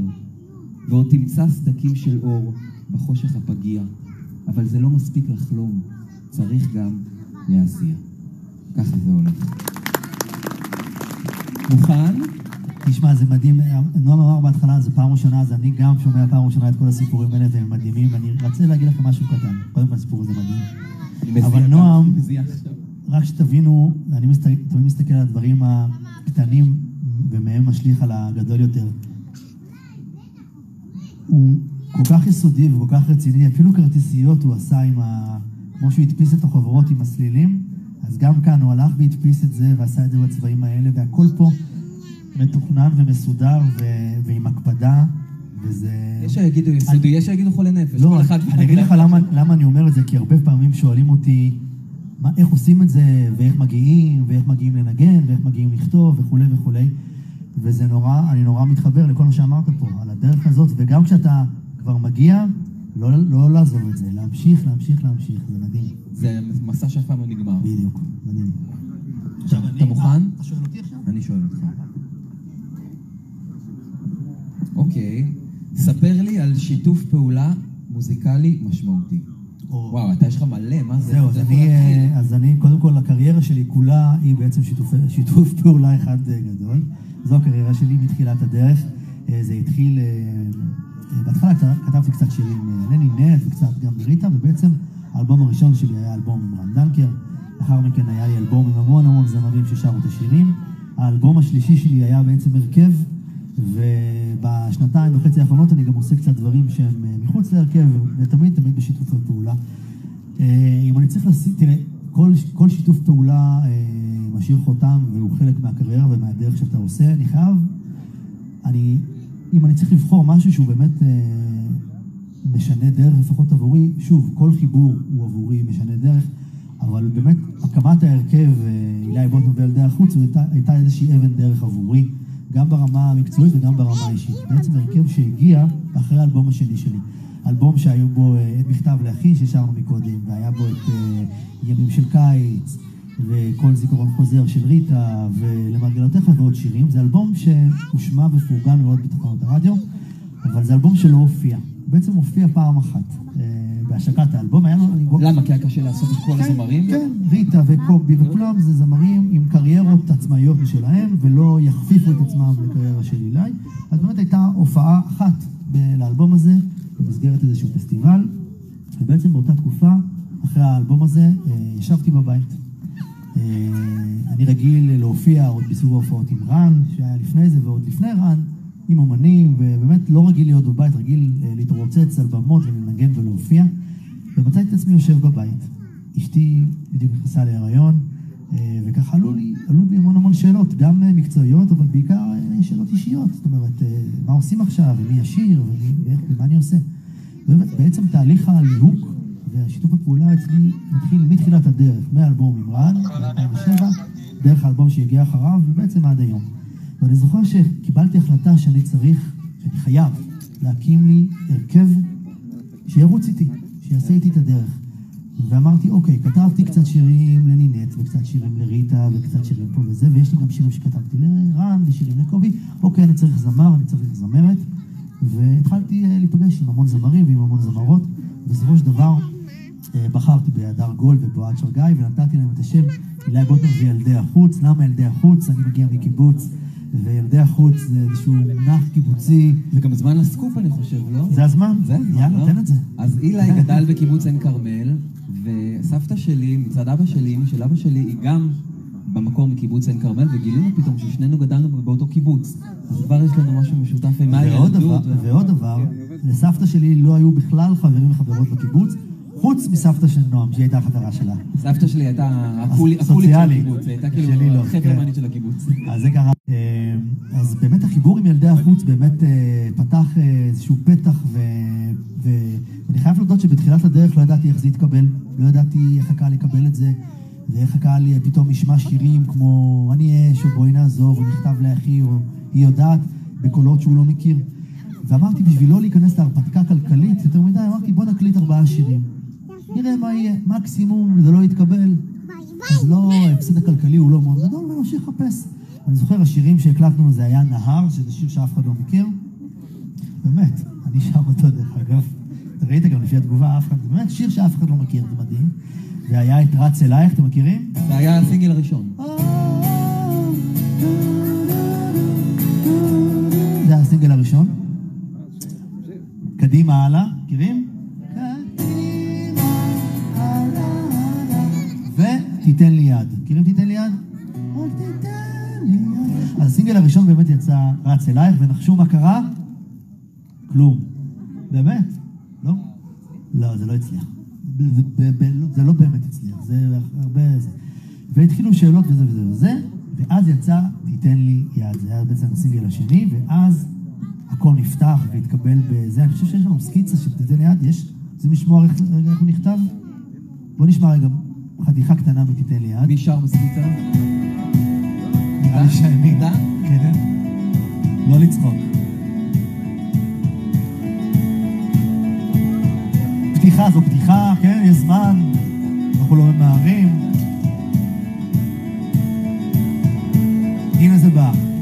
ועוד תמצא סדקים של אור בחושך הפגיע. אבל זה לא מספיק לחלום, צריך גם להזיע. ככה זה הולך. מוכן? תשמע, זה מדהים. נועם אמר בהתחלה, זו פעם ראשונה, אז אני גם שומע פעם ראשונה את כל הסיפורים האלה, והם מדהימים, ואני רוצה להגיד לכם משהו קטן. קודם כל, הסיפור הזה מדהים. אבל נועם-. רק שתבינו, אני. תמיד מסתכל על הדברים הקטנים, ומהם משליך על הגדול יותר. הוא כל כך יסודי וכל כך רציני, אפילו כרטיסיות הוא עשה עם ה... כמו שהוא הדפיס את החוברות עם הסלילים, אז גם כאן הוא הלך והדפיס את זה ועשה את זה בצבעים האלה, והכל פה מתוכנן ומסודר ו... ועם הקפדה, וזה... יש שיגידו יסודי, יש שיגידו חולה נפש. לא, אחד אני אגיד לך למה, למה אני אומר את זה, כי הרבה פעמים שואלים אותי, מה, איך עושים את זה, ואיך מגיעים, ואיך מגיעים לנגן, ואיך מגיעים לכתוב, וכולי וכולי. וזה נורא, אני נורא מתחבר לכל מה שאמרת פה, על הדרך הזאת, וגם כשאתה כבר מגיע, לא, לא לעזוב את זה, להמשיך, להמשיך, להמשיך, זה מדהים. זה מסע שאף פעם לא נגמר. בדיוק, מדהים. עכשיו, אתה מוכן? אתה שואל אותי עכשיו? אני שואל אותך. אוקיי, ספר לי על שיתוף פעולה מוזיקלי משמעותי. או- וואו, אתה יש לך מלא, מה זה? זהו, אז אני. אה, אז אני, קודם כל, הקריירה שלי כולה היא בעצם שיתוף, שיתוף פעולה אחד אה, גדול. זו הקריירה שלי מתחילת הדרך. אה, זה התחיל, אה, אה, בהתחלה כת- כתבתי קצת שירים אה, לני נט וקצת גם ריטה, ובעצם האלבום הראשון שלי היה אלבום עם רן דנקר. לאחר מכן היה לי אלבום עם המון המון זמרים ששרו את השירים. האלבום השלישי שלי היה בעצם הרכב, ובשנתיים וחצי האחרונות אני גם עושה קצת דברים שהם מחוץ להרכב, ותמיד תמיד בשיתופי פעולה. אם אני צריך לשים, תראה, כל, כל שיתוף פעולה אה, משאיר חותם והוא חלק מהקריירה ומהדרך שאתה עושה. אני חייב, אני, אם אני צריך לבחור משהו שהוא באמת אה, משנה דרך, לפחות עבורי, שוב, כל חיבור הוא עבורי משנה דרך, אבל באמת הקמת ההרכב, אה, אילי בוטנר וילדי החוץ, הייתה, הייתה איזושהי אבן דרך עבורי, גם ברמה המקצועית וגם ברמה האישית. בעצם הרכב שהגיע אחרי האלבום השני שלי. אלבום שהיו בו אה, את מכתב לאחי ששרנו מקודם, והיה בו את אה, ימים של קיץ, וכל זיכרון חוזר של ריטה, ולמרגלותיך ועוד שירים. זה אלבום שהושמע ופורגן מאוד בתחנות הרדיו, אבל זה אלבום שלא הופיע. הוא בעצם הופיע פעם אחת אה, בהשקת האלבום. היה. אני- למה? כי היה קשה לעשות את כל הזמרים? כן, ריטה וקובי וכולם זה זמרים עם קריירות עצמאיות משלהם, ולא יכפיפו את עצמם לקריירה של אילי. אז באמת הייתה הופעה אחת לאלבום הזה, במסגרת איזשהו פסטיבל, ובעצם באותה תקופה, אחרי האלבום הזה, אה, ישבתי בבית. אה, אני רגיל להופיע עוד בסוג ההופעות עם רן, שהיה לפני זה, ועוד לפני רן, עם אומנים, ובאמת לא רגיל להיות בבית, רגיל אה, להתרוצץ על במות ולנגן ולהופיע. ומצאתי את עצמי יושב בבית. אשתי בדיוק נכנסה להיריון, וככה עלו לי, עלו לי המון המון שאלות, גם אה, מקצועיות, אבל בעיקר אה, שאלות אישיות. זאת אומרת, אה, מה עושים עכשיו, ומי ישיר, ומה אני עושה. ובעצם תהליך הליהוק והשיתוף הפעולה אצלי מתחיל מתחילת הדרך, מהאלבום עם רן, ב-2007, דרך האלבום שהגיע אחריו, ובעצם עד היום. ואני זוכר שקיבלתי החלטה שאני צריך, שאני חייב, להקים לי הרכב שירוץ איתי, שיעשה איתי את הדרך. ואמרתי, אוקיי, כתבתי קצת שירים לנינט, וקצת שירים לריטה, וקצת שירים פה וזה, ויש לי גם שירים שכתבתי לרן, ושירים לקובי. אוקיי, אני צריך זמר, אני צריך זמרת. והתחלתי אה, להיפגש עם המון זמרים ועם המון זמרות. בסופו של דבר אה, בחרתי בהדר גולד ובועד שרגאי, ונתתי להם את השם אילי בוטנר וילדי החוץ. למה ילדי החוץ? אני מגיע מקיבוץ, וילדי החוץ זה איזשהו מונח קיבוצי. זה גם זמן לסקופ, אני חושב, לא? זה הזמן? זה, יאללה, לא? תן את זה. אז אילי גדל בקיבוץ עין כרמל, וסבתא שלי, מצד אבא שלי, אמא של אבא שלי, היא גם במקור מקיבוץ עין כרמל, וגילינו פתאום ששנינו גדלנו באותו קיבוץ. אז כבר יש לנו משהו משותף עם מהילדות. ועוד דבר, לסבתא שלי לא היו בכלל חברים וחברות בקיבוץ, חוץ מסבתא של נועם, שהיא הייתה החברה שלה. סבתא שלי הייתה הקולי- הקולית של. הקיבוץ, היא הייתה כאילו לא, החברמנית כן. של הקיבוץ. אז זה קרה. אה, אז באמת החיבור עם ילדי החוץ באמת אה, פתח אה, איזשהו פתח, ואני חייב להודות שבתחילת הדרך לא ידעתי איך זה יתקבל, לא ידעתי איך הקהל יקבל את זה, ואיך הקהל פתאום ישמע שירים כמו אני אש, או בואי נעזוב, או מכתב לאחי, או היא יודעת, בקולות שהוא לא מכיר. ואמרתי, בשביל לא להיכנס להרפתקה כלכלית יותר מדי, אמרתי, בוא נקליט ארבעה שירים. נראה מה יהיה, מקסימום זה לא יתקבל, אז לא, ההפסד הכלכלי הוא לא מאוד גדול, ונמשיך לחפש. אני זוכר, השירים שהקלטנו זה היה נהר, שזה שיר שאף אחד לא מכיר. באמת, אני שר אותו דרך אגב. אתה ראית גם לפי התגובה, אף אחד, באמת שיר שאף אחד לא מכיר, זה מדהים. והיה את רץ אלייך, אתם מכירים? זה היה הסינגל הראשון. זה הסינגל הראשון. קדימה הלאה, מכירים? יד. מכירים תיתן לי יד? רק תיתן לי יד. אז הסינגל הראשון באמת יצא רץ אלייך, ונחשו מה קרה? כלום. באמת? לא? לא, זה לא הצליח. ב- זה לא באמת הצליח, זה הרבה... זה. והתחילו שאלות וזה וזה וזה, ואז יצא תיתן לי יד. זה היה בעצם הסינגל השני, ואז הכל נפתח והתקבל בזה. אני חושב שיש לנו סקיצה של תיתן לי יד, יש? רוצים לשמוע איך הוא נכתב? בוא נשמע רגע חתיכה קטנה מתיתן לי יד. מי שר בסקיצה? נראה לי שאני. אתה? כן. לא לצחוק. פתיחה זו פתיחה, כן, יש זמן, אנחנו לא ממהרים. הנה זה בא.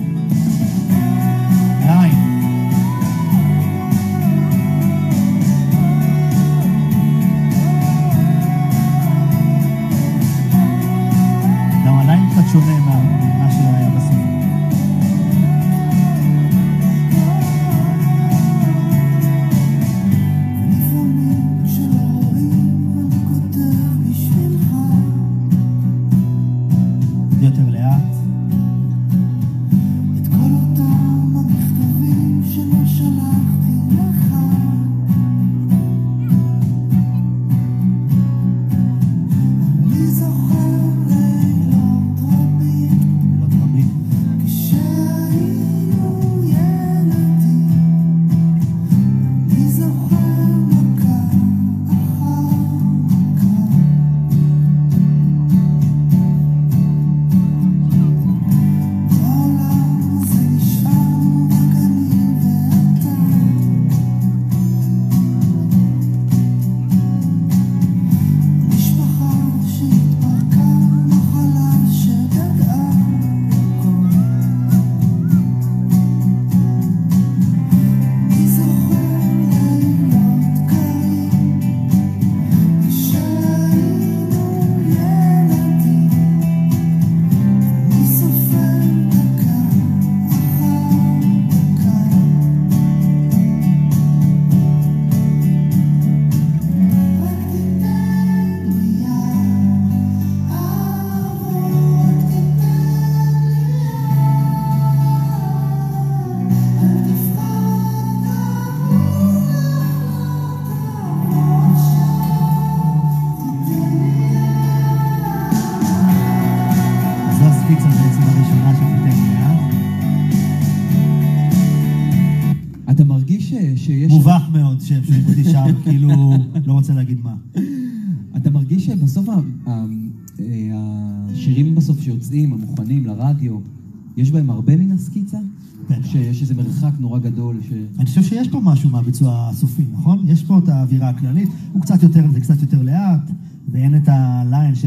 חושב שיש פה משהו מהביצוע הסופי, נכון? יש פה את האווירה הכללית, הוא קצת יותר, זה קצת יותר לאט, ואין את הליין ש...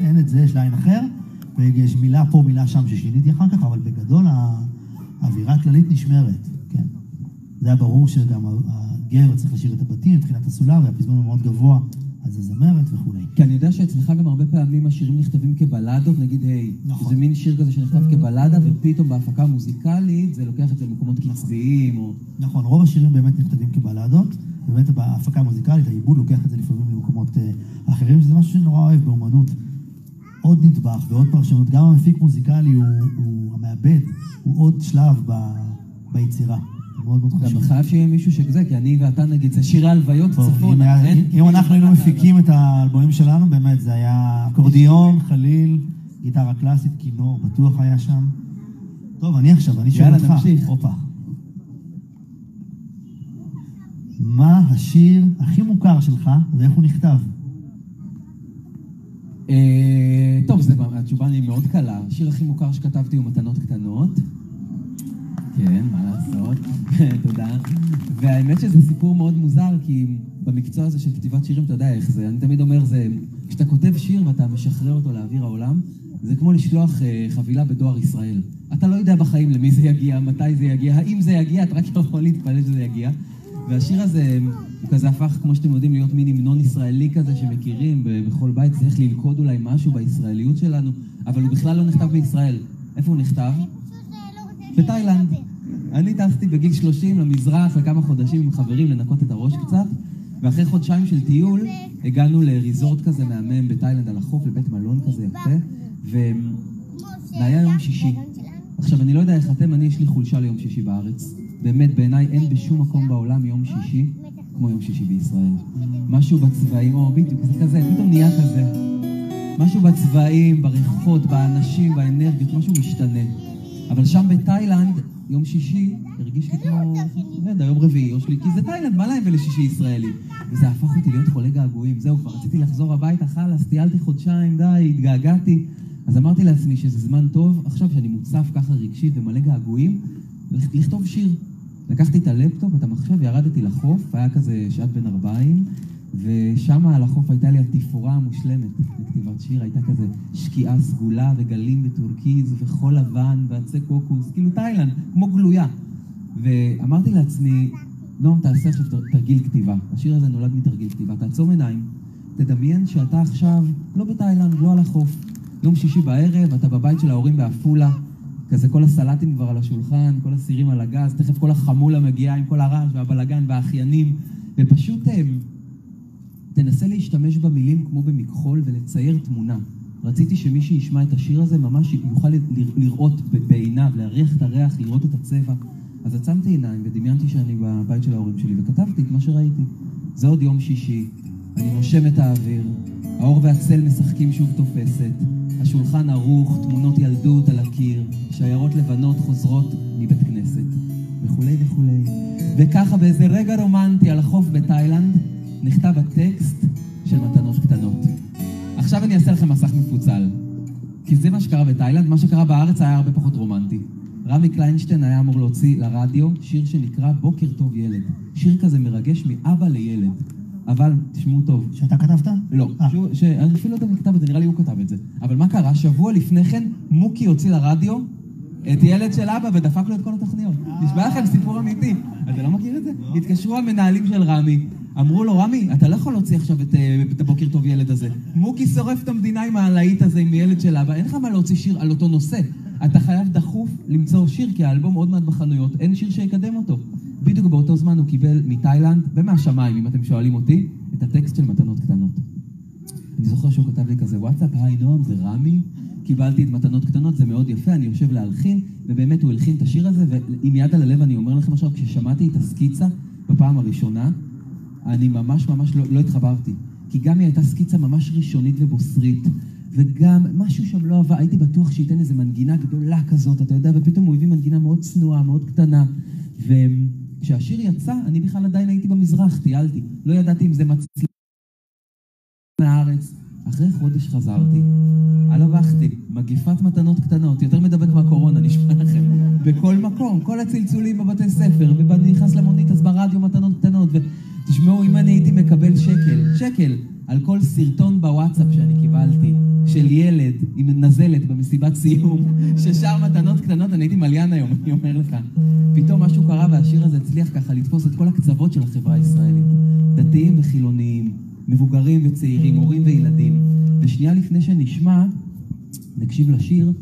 אין את זה, יש ליין אחר, ויש מילה פה, מילה שם ששיניתי אחר כך, אבל בגדול האווירה הכללית נשמרת, כן. זה היה ברור שגם הגר צריך לשיר את הבתים מבחינת הסולם, והפזמון הוא מאוד גבוה, אז זה זמרת וכולי. כי אני יודע שאצלך גם הרבה פעמים השירים נכתבים כבלדות, נגיד היי. נכון. זה מין שיר כזה שנכתב כבלדה, ופתאום בהפקה המוזיקלית זה לוקח את זה למקומות קצביים, או... נכון, רוב השירים באמת נכתבים כבלדות, ובאמת בהפקה המוזיקלית, העיבוד לוקח את זה לפעמים למקומות אה, אחרים, שזה משהו שאני נורא אוהב באומנות. עוד נדבך ועוד פרשנות, גם המפיק מוזיקלי הוא, הוא המעבד, הוא עוד שלב ב, ביצירה. מאוד מאוד גם חשוב. חייב שיהיה מישהו שזה, כי אני ואתה נגיד, זה שירי הלוויות צפון. אם אנחנו היינו מפיקים את האלבומים שלנו, באמת זה היה אקורדיון, חליל, גיטרה קלאסית, כינור, בטוח היה שם. טוב, אני עכשיו, אני שואל יאללה, אותך. נמשיך. הופה. מה השיר הכי מוכר שלך ואיך הוא נכתב? אה, טוב, התשובה היא מאוד קלה. השיר הכי מוכר שכתבתי הוא מתנות קטנות. כן, מה לעשות? תודה. והאמת שזה סיפור מאוד מוזר, כי במקצוע הזה של כתיבת שירים, אתה יודע איך זה. אני תמיד אומר, זה... כשאתה כותב שיר ואתה משחרר אותו לאוויר העולם, זה כמו לשלוח אה, חבילה בדואר ישראל. אתה לא יודע בחיים למי זה יגיע, מתי זה יגיע, האם זה יגיע, אתה רק יכול להתפלל שזה יגיע. והשיר הזה, הוא כזה הפך, כמו שאתם יודעים, להיות מין המנון ישראלי כזה שמכירים בכל בית, צריך ללכוד אולי משהו בישראליות שלנו, אבל הוא בכלל לא נכתב בישראל. איפה הוא נכתב? בתאילנד. אני טסתי בגיל 30 למזרח לכמה חודשים עם חברים לנקות את הראש קצת, ואחרי חודשיים של טיול הגענו לריזורט כזה מהמם בתאילנד על החוף, לבית מלון כזה יפה. והיה יום שישי. עכשיו, אני לא יודע איך אתם, אני יש לי חולשה ליום שישי בארץ. באמת, בעיניי אין בשום מקום בעולם יום שישי כמו יום שישי בישראל. משהו בצבעים, או בדיוק, זה כזה, פתאום נהיה כזה. משהו בצבעים, בריחות, באנשים, באנרגיות, משהו משתנה. אבל שם בתאילנד, יום שישי הרגיש לי כמו, לא יודע, יום רביעי, או שלי, כי זה תאילנד, מה להם ולשישי ישראלי? וזה הפך אותי להיות חולה געגועים. זהו, כבר רציתי לחזור הביתה, חלאס, טיילתי חודשיים, די, התגעגעתי. אז אמרתי לעצמי שזה זמן טוב, עכשיו שאני מוצף ככה רגשית ומלא געגועים, לכ- לכתוב שיר. לקחתי את הלפטופ, את המחשב, ירדתי לחוף, היה כזה שעת בין ארבעים, ושם על החוף הייתה לי התפאורה המושלמת לכתיבת שיר, הייתה כזה שקיעה סגולה וגלים בטורקיז וחול לבן ועצי קוקוס, כאילו תאילנד, כמו גלויה. ואמרתי לעצמי, נועם, תעשה עכשיו תר- תרגיל כתיבה. השיר הזה נולד מתרגיל כתיבה. תעצום עיניים, תדמיין שאתה עכשיו לא בתאילנד, לא על החוף. יום שישי בערב, אתה בבית של ההורים בעפולה, כזה כל הסלטים כבר על השולחן, כל הסירים על הגז, תכף כל החמולה מגיעה עם כל הרעש והבלגן והאחיינים, ופשוט הם, תנסה להשתמש במילים כמו במכחול ולצייר תמונה. רציתי שמי שישמע את השיר הזה ממש יוכל לראות בעיניו, להריח את הריח, לראות את הצבע. אז עצמתי עיניים ודמיינתי שאני בבית של ההורים שלי וכתבתי את מה שראיתי. זה עוד יום שישי, אני נושם את האוויר, האור והצל משחקים שוב תופסת, השולחן ערוך, תמונות ילדות על הקיר, שיירות לבנות חוזרות מבית כנסת, וכולי וכולי. וככה באיזה רגע רומנטי על החוף בתאילנד, נכתב הטקסט של מתנות קטנות. עכשיו אני אעשה לכם מסך מפוצל. כי זה מה שקרה בתאילנד, מה שקרה בארץ היה הרבה פחות רומנטי. רמי קליינשטיין היה אמור להוציא לרדיו שיר שנקרא בוקר טוב ילד. שיר כזה מרגש מאבא לילד. אבל, תשמעו טוב, שאתה כתבת? לא, אה. שהוא, שאני אפילו לא יודע מי כתב את זה, נראה לי הוא כתב את זה. אבל מה קרה? שבוע לפני כן, מוקי הוציא לרדיו את ילד של אבא ודפק לו את כל התוכניות. נשבע לכם סיפור אמיתי. אתה לא מכיר את זה? התקשרו המנהלים של רמי, אמרו לו, רמי, אתה לא יכול להוציא עכשיו את, אה, את הבוקר טוב ילד הזה. מוקי שורף את המדינה עם הלהיט הזה, עם ילד של אבא, אין לך מה להוציא שיר על אותו נושא. אתה חייב דחוף למצוא שיר, כי האלבום עוד מעט בחנויות, אין שיר שיקדם אותו. בדיוק באותו זמן הוא קיבל מתאילנד ומהשמיים, אם אתם שואלים אותי, את הטקסט של מתנות קטנות. אני זוכר שהוא כתב לי כזה, וואטסאפ, היי נועם, זה רמי, קיבלתי את מתנות קטנות, זה מאוד יפה, אני יושב להלחין, ובאמת הוא הלחין את השיר הזה, ועם יד על הלב אני אומר לכם עכשיו, כששמעתי את הסקיצה בפעם הראשונה, אני ממש ממש לא, לא התחברתי. כי גם היא הייתה סקיצה ממש ראשונית ובוסרית, וגם משהו שם לא עבר, הייתי בטוח שייתן איזו מנגינה גדולה כזאת, אתה יודע, ופתאום הוא הביא מנגינה מאוד צנועה, מאוד קטנה. וכשהשיר יצא, אני בכלל עדיין הייתי במזרח, טיילתי. לא ידעתי אם זה מצליח מהארץ. אחרי חודש חזרתי, בכתי, מגיפת מתנות קטנות, יותר מדבק מהקורונה, נשמע לכם. בכל מקום, כל הצלצולים בבתי ספר, ואני נכנס למונית, אז ברדיו מתנות קטנות, ותשמעו, אם אני הייתי מקבל שקל, שקל, על כל סרטון בוואטסאפ שאני קיבלתי, של ילד עם נזלת במסיבת סיום, ששר מתנות קטנות, אני הייתי מליין היום, אני אומר לך. פתאום משהו קרה והשיר הזה הצליח ככה לתפוס את כל הקצוות של החברה הישראלית. דתיים וחילוניים, מבוגרים וצעירים, הורים וילדים. ושנייה לפני שנשמע, נקשיב לשיר,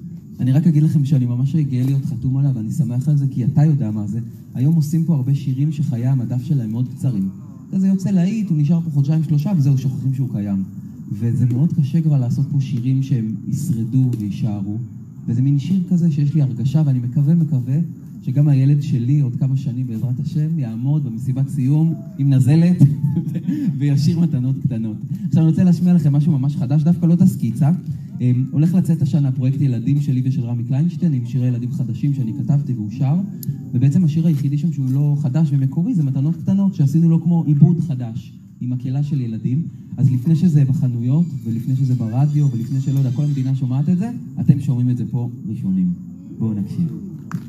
אני רק אגיד לכם שאני ממש גאה להיות חתום עליו, ואני שמח על זה, כי אתה יודע מה זה. היום עושים פה הרבה שירים שחיי המדף שלהם מאוד קצרים. כזה יוצא להיט, הוא נשאר פה חודשיים שלושה, וזהו, שוכחים שהוא קיים. וזה מאוד קשה כבר לעשות פה שירים שהם ישרדו ויישארו. וזה מין שיר כזה שיש לי הרגשה, ואני מקווה, מקווה, שגם הילד שלי עוד כמה שנים, בעזרת השם, יעמוד במסיבת סיום עם נזלת וישיר מתנות קטנות. עכשיו אני רוצה להשמיע לכם משהו ממש חדש, דווקא לא את הסקיצה. אמ, הולך לצאת השנה פרויקט ילדים שלי ושל רמי קליינשטיין עם שירי ילדים חדשים שאני כתבתי והוא שר ובעצם השיר היחידי שם שהוא לא חדש ומקורי זה מתנות קטנות שעשינו לו כמו עיבוד חדש עם מקהלה של ילדים אז לפני שזה בחנויות ולפני שזה ברדיו ולפני שלא יודע כל המדינה שומעת את זה אתם שומעים את זה פה ראשונים בואו נקשיב זה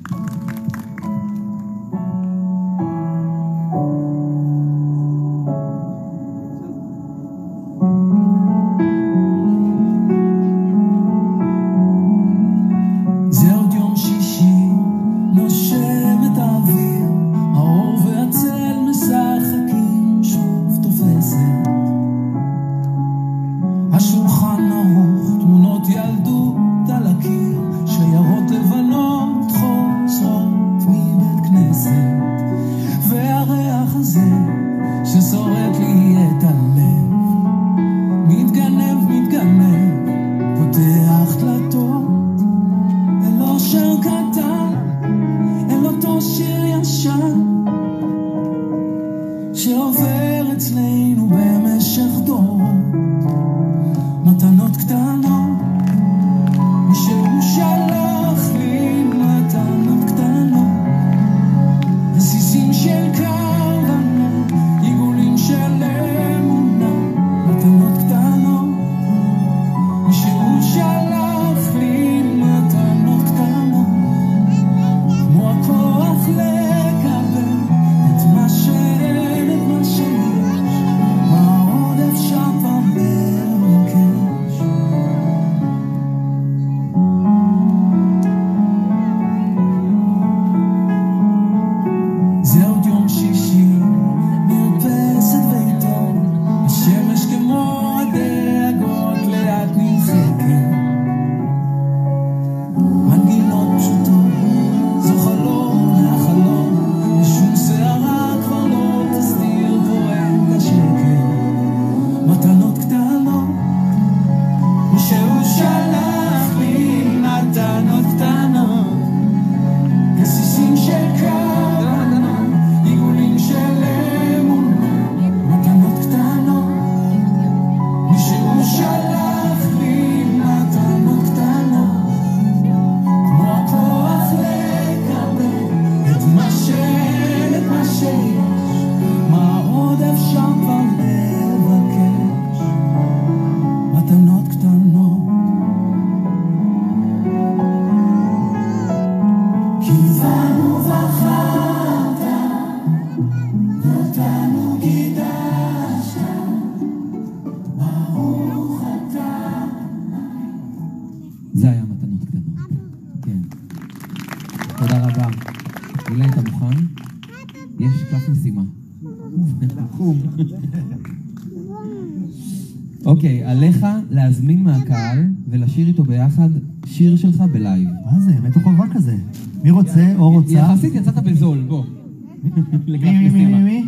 מי, מי, מי, מי, מי?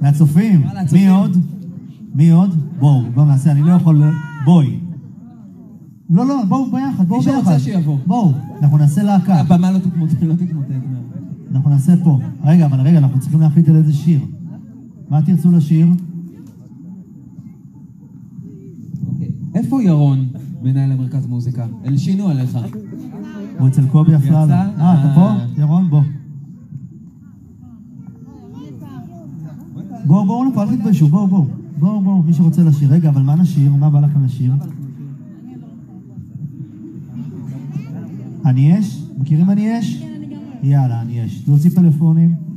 מהצופים? מי עוד? מי עוד? בואו, בואו נעשה, אני לא יכול... בואי. לא, לא, בואו ביחד, בואו מי ביחד. שרוצה שיבוא. בואו, אנחנו נעשה להקה. הבמה לא תתמוטט, לא תתמוטט. אנחנו נעשה פה. רגע, אבל רגע, אנחנו צריכים להחליט על איזה שיר. מה תרצו לשיר? אוקיי. איפה ירון, מנהל המרכז מוזיקה? הלשינו עליך. הוא אצל קובי אפללו. אה, אתה פה? ירון, בוא. בואו, בואו לפה, אל תתביישו, בואו, בואו. בואו, בואו, מי שרוצה לשיר. רגע, אבל מה נשיר? מה בא לכם לשיר? אני יש? מכירים אני יש? יאללה, אני יש. להוציא פלאפונים.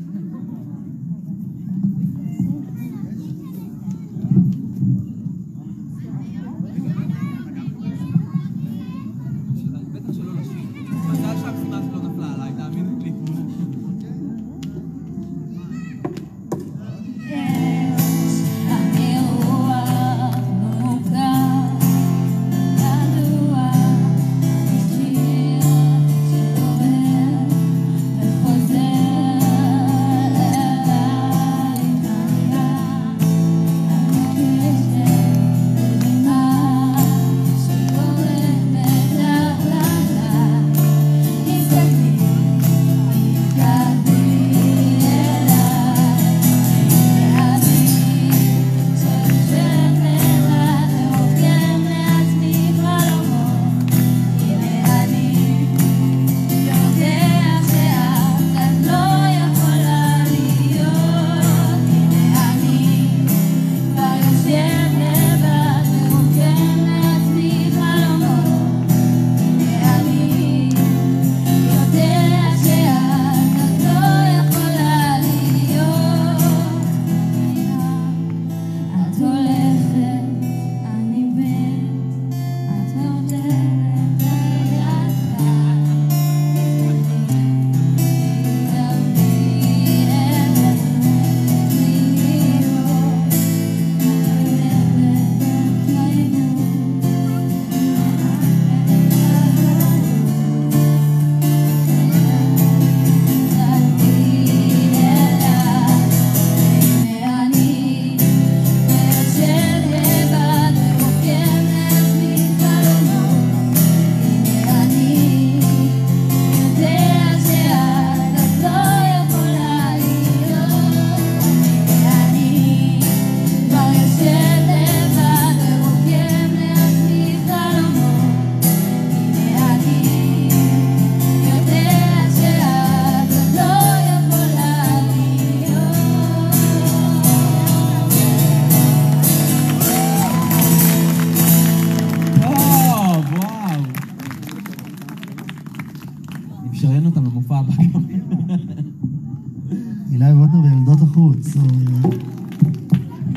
ווטנר וילדות החוץ. אה,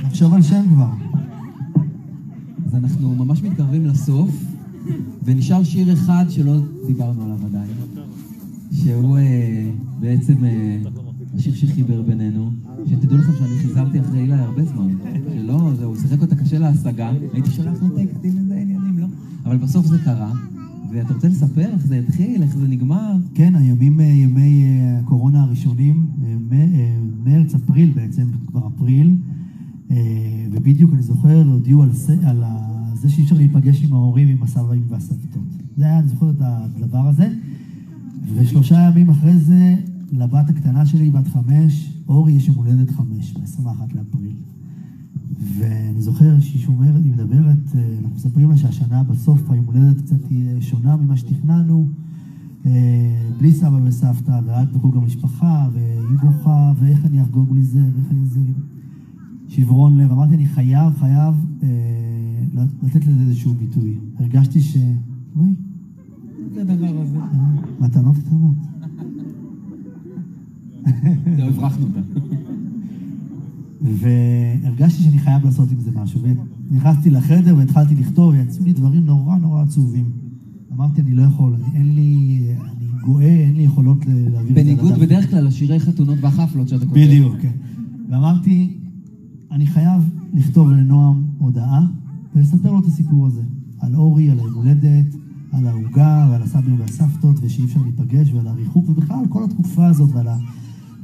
נחשוב על שם כבר. אז אנחנו ממש מתקרבים לסוף, ונשאר שיר אחד שלא דיברנו עליו עדיין, שהוא אה, בעצם אה, השיר שחיבר בינינו, שתדעו לכם שאני חיזרתי אחרי אילי הרבה זמן, שלא, זהו, שיחק אותה קשה להשגה, הייתי שולח לו טקסטים וזה עניינים, לא? אבל בסוף זה קרה, ואתה רוצה לספר איך זה התחיל, איך זה נגמר? כן, הימים, ימי הקורונה הראשונים, מרץ, אפריל בעצם, כבר אפריל, אה, ובדיוק אני זוכר, הודיעו על על זה שאי אפשר להיפגש עם ההורים, עם הסבים והסבתות. זה היה, אני זוכר את הדבר הזה, ושלושה ימים אחרי זה, לבת הקטנה שלי, בת חמש, אורי, יש יום הולדת חמש, ב-21 לאפריל. ואני זוכר שהיא שומרת, היא מדברת, אה, אנחנו מספרים לה שהשנה בסוף היום הולדת קצת תהיה שונה ממה שתכננו, בלי סבא וסבתא, ורק בחוג המשפחה, והיא בוכה, ואיך אני אחגוג בלי זה, ואיך אני זה. שברון לב. אמרתי, אני חייב, חייב אה, לתת לזה איזשהו ביטוי. הרגשתי ש... אוי, זה הדבר הזה. אה, מתנות קטנות. זהו, הברחנו אותה. והרגשתי שאני חייב לעשות עם זה משהו. ונכנסתי לחדר והתחלתי לכתוב, ויצאו לי דברים נורא נורא עצובים. אמרתי, אני לא יכול, אני- אין לי, אני גואה, אין לי יכולות להעביר את זה בניגוד. בדרך כלל לשירי חתונות והחפלות שאתה כותב. בדיוק, כן. ואמרתי, אני חייב לכתוב לנועם הודעה ולספר לו את הסיפור הזה. על אורי, על היום הולדת, על העוגה ועל הסבים והסבתות, ושאי אפשר להיפגש, ועל הריחוק, ובכלל כל התקופה הזאת ועל, ה,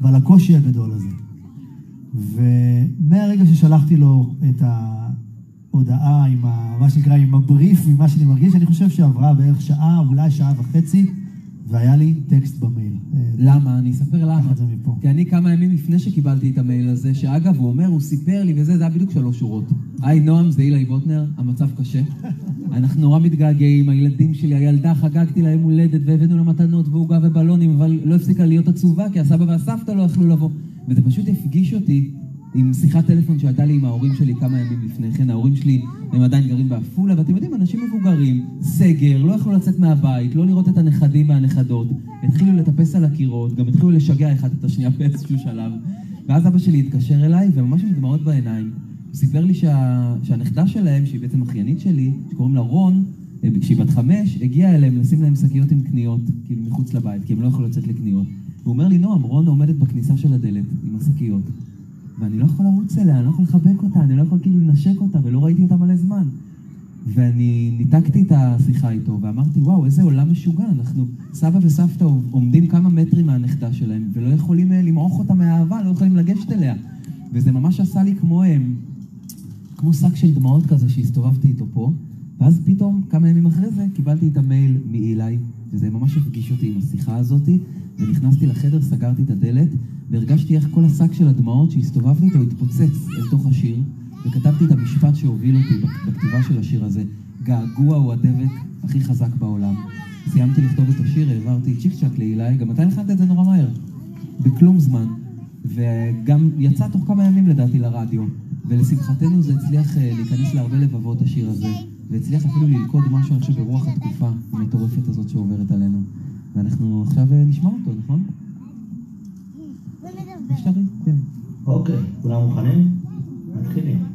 ועל הקושי הגדול הזה. ומהרגע ששלחתי לו את ההודעה עם ה, מה שנקרא, עם הבריף ממה שאני מרגיש, אני חושב שעברה בערך שעה, אולי שעה וחצי, והיה לי טקסט במייל. אה, למה? אני אספר למה. את זה מפה. כי אני כמה ימים לפני שקיבלתי את המייל הזה, שאגב, הוא אומר, הוא סיפר לי וזה, זה היה בדיוק שלוש שורות. היי, נועם, זה אילי בוטנר, המצב קשה. אנחנו נורא מתגעגעים, הילדים שלי, הילדה, חגגתי לה יום הולדת והבאנו לה מתנות ועוגה ובלונים, אבל לא הפסיקה להיות עצובה, כי הסבא והסבתא לא יכלו לבוא. וזה פשוט הפגיש אותי עם שיחת טלפון שהייתה לי עם ההורים שלי כמה ימים לפני כן. ההורים שלי, הם עדיין גרים בעפולה, ואתם יודעים, אנשים מבוגרים, סגר, לא יכלו לצאת מהבית, לא לראות את הנכדים והנכדות, התחילו לטפס על הקירות, גם התחילו לשגע אחד את השנייה באיזשהו שלב. ואז אבא שלי התקשר אליי, וממש עם דמעות בעיניים. הוא סיפר לי שה... שהנכדה שלהם, שהיא בעצם אחיינית שלי, שקוראים לה רון, אה, כשהיא בת חמש, הגיעה אליהם לשים להם שקיות עם קניות, כאילו מחוץ לבית, כי הם לא יכלו לצאת לקניות. והוא אומר לי, נועם, רון עומדת בכניסה של הדלת עם השקיות. ואני לא יכול לרוץ אליה, אני לא יכול לחבק אותה, אני לא יכול כאילו לנשק אותה, ולא ראיתי אותה מלא זמן. ואני ניתקתי את השיחה איתו, ואמרתי, וואו, איזה עולם משוגע, אנחנו, סבא וסבתא עומדים כמה מטרים מהנכדה שלהם, ולא יכולים אה, למעוך אותה מאהבה, לא יכולים לגשת אליה. וזה ממש עשה לי כמו, אה, כמו שק של דמעות כזה שהסתובבתי איתו פה, ואז פתאום, כמה ימים אחרי זה, קיבלתי את המייל מאילי, וזה ממש הפגיש אותי עם השיחה הזאתי, ונכנסתי לחדר, סגרתי את הדלת, והרגשתי איך כל השק של הדמעות שהסתובבתי איתו התפוצץ אל תוך השיר, וכתבתי את המשפט שהוביל אותי בכ- בכתיבה של השיר הזה, געגוע הוא הדבק הכי חזק בעולם. סיימתי לכתוב את השיר, העברתי צ'יק צ'אק לאילי, גם אתה הלחנת את זה נורא מהר, בכלום זמן, וגם יצא תוך כמה ימים לדעתי לרדיו, ולשמחתנו זה הצליח אה, להיכנס להרבה לבבות השיר הזה, והצליח אפילו ללכוד משהו, אני חושב, ברוח התקופה המטורפת הזאת שעוברת עלינו. ואנחנו עכשיו אה, נשמע אותו, נכון? אפשרי, כן. אוקיי, כולם מוכנים? מתחילים.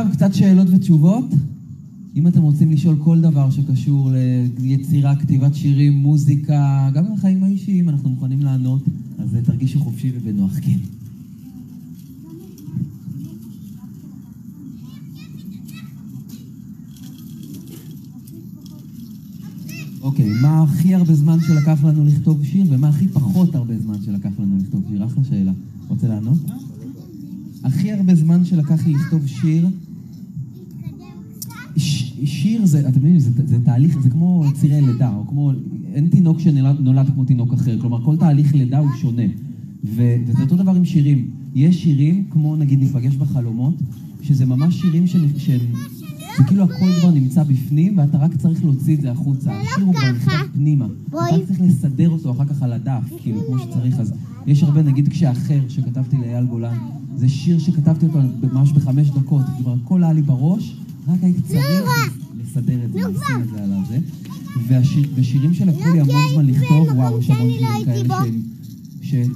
עכשיו? קצת שאלות ותשובות? אם אתם רוצים לשאול כל דבר שקשור ליצירה, כתיבת שירים, מוזיקה, גם לחיים האישיים, אנחנו מוכנים לענות, אז תרגישו חופשי ובנוח, כן. אוקיי, מה הכי הרבה זמן שלקח לנו לכתוב שיר, ומה הכי פחות הרבה זמן שלקח לנו לכתוב שיר? אחלה שאלה. רוצה לענות? הכי הרבה זמן שלקח לי לכתוב שיר, שיר זה, אתם יודעים, זה, זה תהליך, זה כמו צירי לידה, או כמו, אין תינוק שנולד נולד כמו תינוק אחר, כלומר כל תהליך לידה הוא שונה. ו, וזה אותו דבר עם שירים. יש שירים, כמו נגיד ניפגש בחלומות, שזה ממש שירים שהם, שהם זה כאילו הכל כבר נמצא בפנים, ואתה רק צריך להוציא את זה החוצה. השיר הוא כבר נכתב פנימה. אתה רק צריך לסדר אותו אחר כך על הדף, כאילו, כמו שצריך. אז יש הרבה, נגיד כשאחר, שכתבתי לאייל גולן, זה שיר שכתבתי אותו ממש בחמש דקות. כבר הכל היה לי בראש, רק הייתי צריך לסדר את זה, לשים את זה על הזה. ושירים שלקחו לי המון זמן לכתוב, וואו, יש המון שירים כאלה שהם...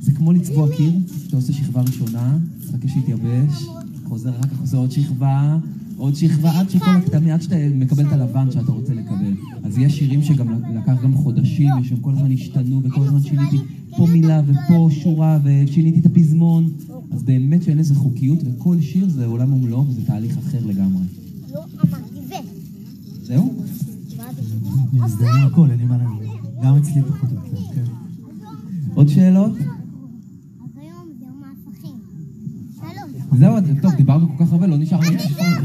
זה כמו לצבוע קיר, שאתה עושה שכבה ראשונה, מחכה שיתייבש, חוזר אחר כך עושה עוד שכבה, עוד שכבה, עד שכל הכתמים, עד שאתה מקבל את הלבן שאתה רוצה לקבל. אז יש שירים שגם לקח גם חודשים, ושהם כל הזמן השתנו, וכל הזמן שיניתי פה מילה ופה שורה, ושיניתי את הפזמון. אז באמת שאין לזה חוקיות, וכל שיר זה עולם ומלואו, וזה תהליך אחר לגמרי. לא אמרתי ו. זהו? עם הכל, אין לי מה להגיד. גם אצלי פחות או יותר, כן. עוד שאלות? אז היום זה יום ההפכים. שלום. זהו, טוב, דיברנו כל כך הרבה, לא נשאר לנו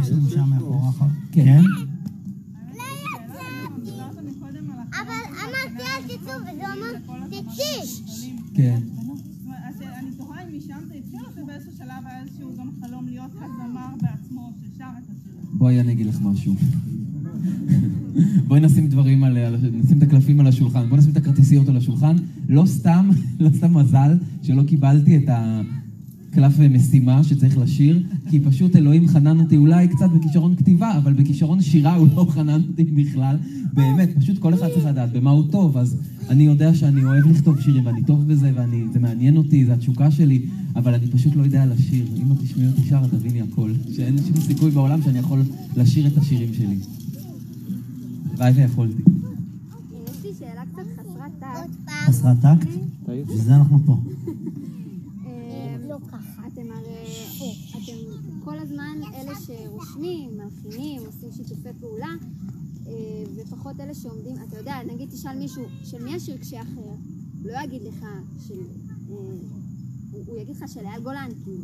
יש לנו שם מאחורה אחת. כן. כן? דיברת מקודם על אבל אמרתי אל תצאו, וזה אמר תצאי. כן. אני תוהה אם משם זה התחיל, או שבאיזשהו שלב היה איזשהו גם חלום להיות הזמר בעצמו ששר את השיר. בואי אני אגיד לך משהו. בואי נשים דברים על, נשים את הקלפים על השולחן, בואי נשים את הכרטיסיות על השולחן. לא סתם, לא סתם מזל שלא קיבלתי את הקלף משימה שצריך לשיר, כי פשוט אלוהים חנן אותי אולי קצת בכישרון כתיבה, אבל בכישרון שירה הוא לא חנן אותי בכלל. באמת, פשוט כל אחד צריך לדעת במה הוא טוב, אז אני יודע שאני אוהב לכתוב שירים ואני טוב בזה וזה מעניין אותי, זה התשוקה שלי, אבל אני פשוט לא יודע לשיר. אם את תשמעי אותי שר, תביני הכל. שאין שום סיכוי בעולם שאני יכול לשיר את השירים שלי. הלוואי ויכולתי. יש לי שאלה קצת חסרת פעם. חסרת טקט? בשביל זה אנחנו פה. אה, לא ככה. אתם הרי, אתם כל הזמן אלה שרושמים, מלחינים, עושים שיתופי פעולה, אה, ופחות אלה שעומדים, אתה יודע, נגיד תשאל מישהו, של מי השיר כשאחר? לא יגיד לך של... אה, הוא הוא יגיד לך של אייל גולן, כאילו.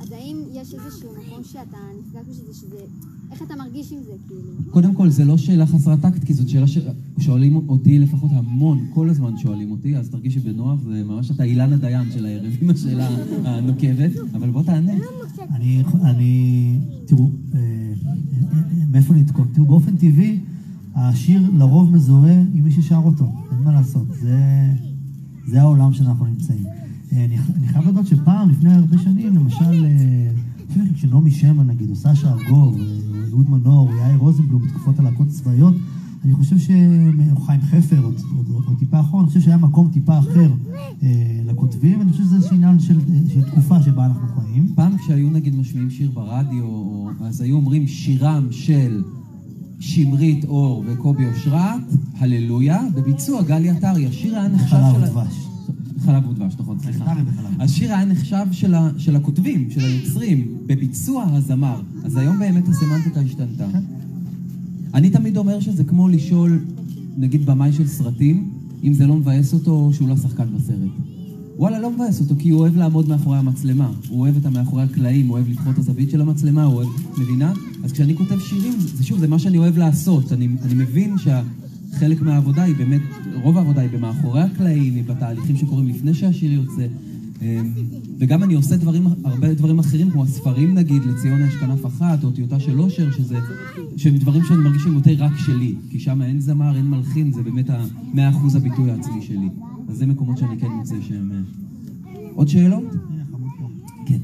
אז האם יש איזשהו מקום שאתה נפגש בזה, שזה... איך אתה מרגיש עם זה, כאילו? קודם כל, זו לא שאלה חסרת טקט, כי זאת שאלה ששואלים אותי לפחות המון, כל הזמן שואלים אותי, אז תרגישי בנוח, זה ממש אתה אילנה דיין של הערב עם השאלה הנוקבת, אבל בוא תענה. אני, אני, תראו, אה, מאיפה לתקוף? תראו, באופן טבעי, השיר לרוב מזוהה עם מי ששר אותו, אין מה לעשות, זה, זה העולם שאנחנו נמצאים. אה, אני, חייב לדעת שפעם, לפני הרבה שנים, למשל, אה, אני חושב שנעמי שמע נגיד, או סשה ארגוב, אה, או אהוד מנור, או יאיר רוזנבלום, בתקופות הלהקות הצבאיות, אני חושב ש... או חיים חפר, או, טיפה אחרון, אני חושב שהיה מקום טיפה אחר אה, לכותבים, ואני חושב שזה איזשהו עניין של, של תקופה שבה אנחנו חיים. פעם כשהיו נגיד משמיעים שיר ברדיו, או- אז היו אומרים שירם של שמרית אור וקובי אושרת, הללויה, בביצוע גלי עטרי. השיר היה נחשב חלב של... ה- ודבש. חלב ודבש, נכון, סליחה. השיר היה נחשב של, ה, של הכותבים, של היוצרים, בביצוע הזמר. אז היום באמת הסמנטיקה השתנתה. אני תמיד אומר שזה כמו לשאול, נגיד במאי של סרטים, אם זה לא מבאס אותו שהוא לא שחקן בסרט. וואלה, לא מבאס אותו, כי הוא אוהב לעמוד מאחורי המצלמה. הוא אוהב את המאחורי הקלעים, הוא אוהב לדחות את הזווית של המצלמה, הוא אוהב... מבינה? אז כשאני כותב שירים, זה שוב, זה מה שאני אוהב לעשות. אני, אני מבין שחלק מהעבודה היא באמת, רוב העבודה היא במאחורי הקלעים, היא בתהליכים שקורים לפני שהשיר יוצא. אמ, וגם אני עושה דברים, הרבה דברים אחרים, כמו הספרים נגיד, לציונה יש כנף אחת, או טיוטה של אושר, שזה, שהם דברים שאני מרגיש שהם יותר רק שלי. כי שם אין זמר, אין מלחין, זה באמת המאה אחוז הביטוי העצמי שלי. אז זה מקומות שאני כן מוצא שהם... אה, עוד שאלות? כן.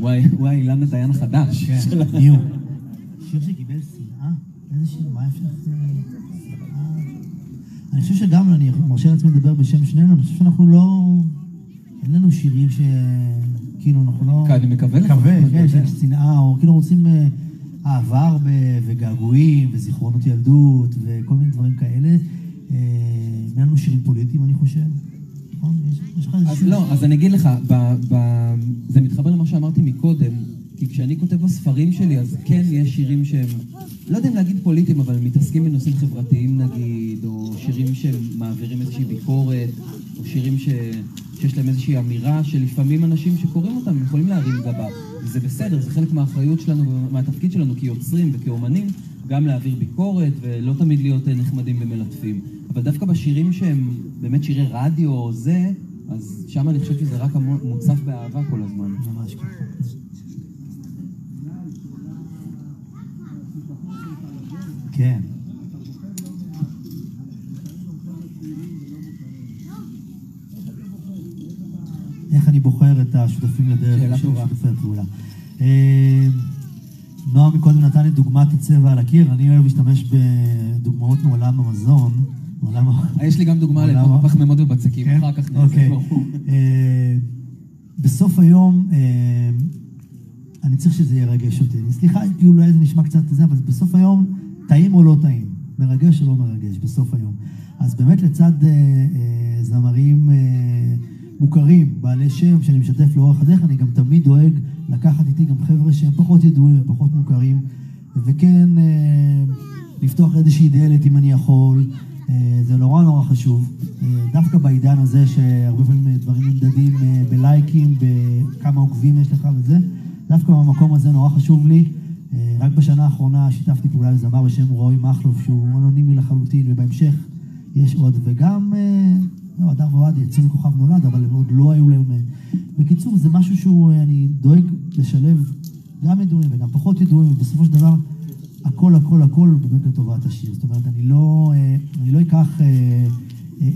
וואי, וואי, אילן הדיין החדש. כן, הוא? שיר שקיבל שנאה? איזה שיר, מה אפשר... אה, אני חושב שגם, אני מרשה לעצמי לדבר בשם שנינו, אני חושב שאנחנו לא... אין לנו שירים ש... כאילו, אנחנו לא... אני מקווה לך, מקווה, כן. של שנאה, או כאילו רוצים אה, אהבה הרבה, וגעגועים, וזיכרונות ילדות, וכל מיני דברים כאלה. אה, אין לנו שירים פוליטיים, אני חושב. נכון? יש- יש לך איזה אז? לא, אז אני אגיד לך, זה מתחבר למה שאמרתי מקודם, כי כשאני כותב בספרים שלי, אז כן יש שירים שהם, לא יודע אם להגיד פוליטיים, אבל מתעסקים בנושאים חברתיים נגיד, או שירים שמעבירים איזושהי ביקורת, או שירים ש, שיש להם איזושהי אמירה שלפעמים אנשים שקוראים אותם יכולים להרים גבה. וזה בסדר, זה חלק מהאחריות שלנו ומהתפקיד שלנו כיוצרים וכאומנים, גם להעביר ביקורת ולא תמיד להיות אה, נחמדים ומלטפים. אבל דווקא בשירים שהם באמת שירי רדיו או זה, אז שם אני חושב שזה רק מוצף באהבה כל הזמן. ממש ככה. כן. איך אני בוחר את השותפים לדרך? שאלה טובה. שותפי הפעולה. אה, נועם מקודם נתן לי דוגמת הצבע על הקיר, אני אוהב להשתמש בדוגמאות מעולם המזון. מעולם ה- יש לי גם דוגמה עולם לפחמימות ובצקים, כן? אחר כך נעשה אוקיי. אה, בסוף היום, אה, אני צריך שזה ירגש אותי. סליחה, כאילו אולי זה נשמע קצת זה, אבל בסוף היום, טעים או לא טעים? מרגש או לא מרגש בסוף היום? אז באמת לצד אה, אה, זמרים אה, מוכרים, בעלי שם, שאני משתף לאורך הדרך, אני גם תמיד דואג לקחת איתי גם חבר'ה שהם פחות ידועים ופחות מוכרים, וכן אה, לפתוח איזושהי דלת אם אני יכול. אה, זה נורא נורא חשוב. אה, דווקא בעידן הזה, שהרבה פעמים אה, דברים נמדדים אה, בלייקים, בכמה עוקבים יש לך וזה, דווקא במקום הזה נורא חשוב לי. אה, רק בשנה האחרונה שיתפתי פעולה עם זמר בשם רועי מכלוף, שהוא אנונימי לחלוטין, ובהמשך יש עוד, וגם, אה, לא, הדר ואוהד יצאו מכוכב נולד, אבל הם עוד לא היו להם... אה, בקיצור, זה משהו שהוא, אני דואג לשלב גם ידועים וגם פחות ידועים, ובסופו של דבר, הכל, הכל, הכל באמת לטובת השיר. זאת אומרת, אני לא, אני לא אקח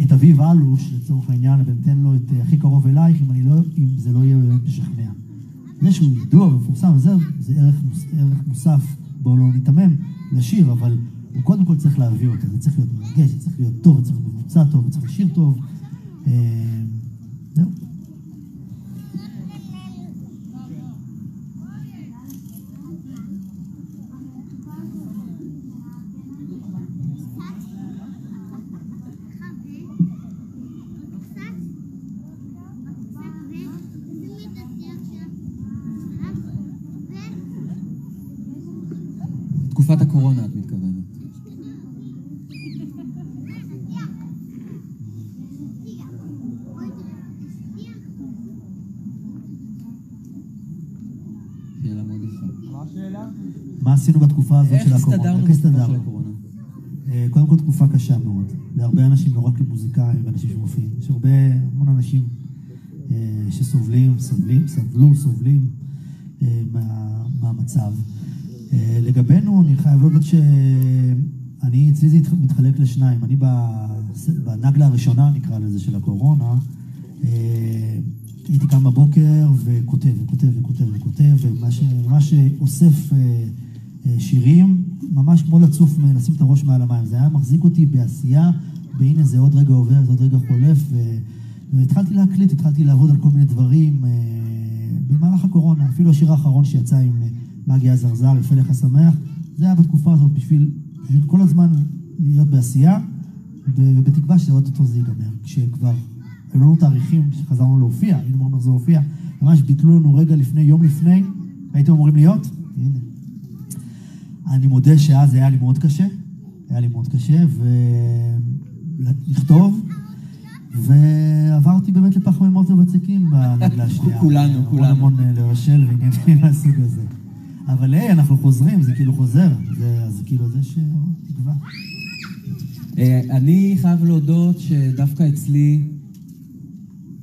את אביב אלוש, לצורך העניין, ואתן לו את הכי קרוב אלייך, אם, לא, אם זה לא יהיה באמת משכנע. זה שהוא ידוע ומפורסם, זה, זה ערך, מוס- ערך מוסף, בואו לא ניתמם, לשיר, אבל הוא קודם כל צריך להביא אותו, זה צריך להיות מרגש, זה צריך להיות טוב, זה צריך להיות מבוצע טוב, זה צריך לשיר טוב. אה, זהו. תקופת הקורונה את מתכוונת. שאלה מאוד יפה. מה עשינו בתקופה הזאת של הקורונה? הסתדרנו איך בתקופה של הסתדרנו? הקורונה? אה, קודם כל תקופה קשה מאוד, להרבה אנשים, לא רק למוזיקאים ואנשים שמופיעים. יש הרבה, המון אנשים אה, שסובלים, סובלים, סבלו, סובלים אה, מה- מהמצב. לגבינו, אני חייב להודות שאני, אצלי זה מתחלק לשניים. אני בנגלה הראשונה, נקרא לזה, של הקורונה, הייתי קם בבוקר וכותב, וכותב, וכותב, וכותב, וממש ממש אוסף אה, אה, שירים, ממש כמו לצוף, לשים את הראש מעל המים. זה היה מחזיק אותי בעשייה, והנה זה עוד רגע עובר, זה עוד רגע חולף, ו... והתחלתי להקליט, התחלתי לעבוד על כל מיני דברים אה, במהלך הקורונה. אפילו השיר האחרון שיצא עם אה, מגי הזרזר, יפה לך שמח, זה היה בתקופה הזאת בשביל, בשביל כל הזמן להיות בעשייה, ובתקווה שאו-טו-טו זה ייגמר. כשכבר היו לנו תאריכים שחזרנו להופיע, היינו אמורים לחזור להופיע, ממש ביטלו לנו רגע לפני, יום לפני, הייתם אמורים להיות? אני מודה שאז היה לי מאוד קשה, היה לי מאוד קשה, ולכתוב, ועברתי באמת לפחמימות ובצקים בנגלה השנייה. כולנו, המון כולנו. המון אה, לרשל ועניינים מהסוג הזה. אבל היי, אנחנו חוזרים, זה כאילו חוזר, זה, כאילו זה שתקווה. אה, אני חייב להודות שדווקא אצלי,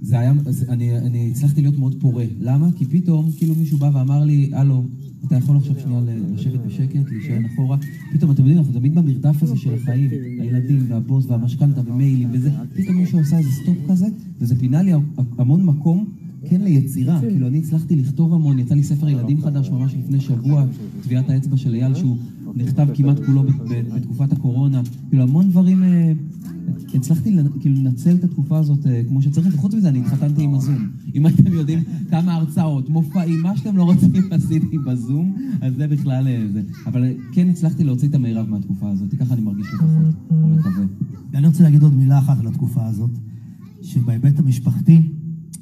זה היה, אני, אני הצלחתי להיות מאוד פורה. למה? כי פתאום, כאילו מישהו בא ואמר לי, הלו, אתה יכול עכשיו שנייה לשבת בשקט, להישען אחורה. פתאום, אתם יודעים, אנחנו תמיד במרדף הזה של החיים, הילדים והבוס והמשכנתה ומיילים וזה, פתאום מישהו עשה איזה סטופ כזה, וזה פינה לי המון מקום. כן, ליצירה, כאילו אני הצלחתי לכתוב המון, יצא לי ספר ילדים חדש ממש לפני שבוע, טביעת האצבע של אייל, שהוא נכתב כמעט כולו בתקופת הקורונה. כאילו, המון דברים... הצלחתי כאילו לנצל את התקופה הזאת אה, כמו שצריך, וחוץ מזה אני התחתנתי עם הזום. אם הייתם יודעים כמה הרצאות, מופעים, מה שאתם לא רוצים עשיתי בזום, אז זה בכלל אה, זה. אבל אה, כן הצלחתי להוציא את המירב מהתקופה הזאת, ככה אני מרגיש לפחות, או מקווה. אני רוצה להגיד עוד מילה אחת על התקופה הזאת, שבהיבט המשפחתי,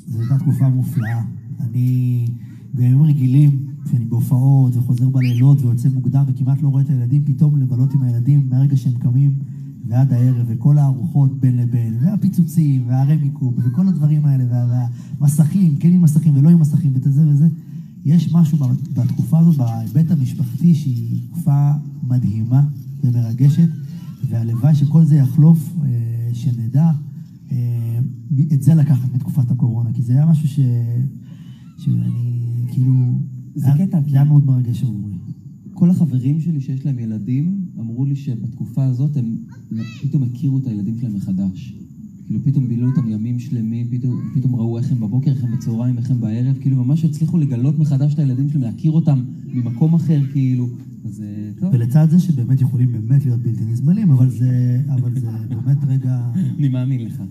זו הייתה תקופה מופלאה. אני בימים רגילים, כשאני בהופעות וחוזר בלילות ויוצא מוקדם וכמעט לא רואה את הילדים, פתאום לבלות עם הילדים מהרגע שהם קמים ועד הערב, וכל הארוחות בין לבין, והפיצוצים, והרמיקופ, וכל הדברים האלה, וה- והמסכים, כן עם מסכים ולא עם מסכים, וזה וזה. יש משהו בתקופה הזאת, בהיבט המשפחתי, שהיא תקופה מדהימה ומרגשת, והלוואי שכל זה יחלוף, אה, שנדע אה, את זה לקחת מתקופת הקורונה, כי זה היה משהו ש... שאני, כאילו... זה היה- קטע, זה היה מאוד מרגש עבורי. כל החברים שלי שיש להם ילדים, אמרו לי שבתקופה הזאת הם פתאום הכירו את הילדים שלהם מחדש. כאילו פתאום בילו איתם ימים שלמים, פתאום, פתאום ראו איך הם בבוקר, איך הם בצהריים, איך הם בערב, כאילו ממש הצליחו לגלות מחדש את הילדים שלהם, להכיר אותם ממקום אחר, כאילו. אז אה, טוב, ולצד זה שבאמת יכולים באמת להיות בלתי נסבלים, אבל זה, אבל זה באמת רגע... אני מאמין לך.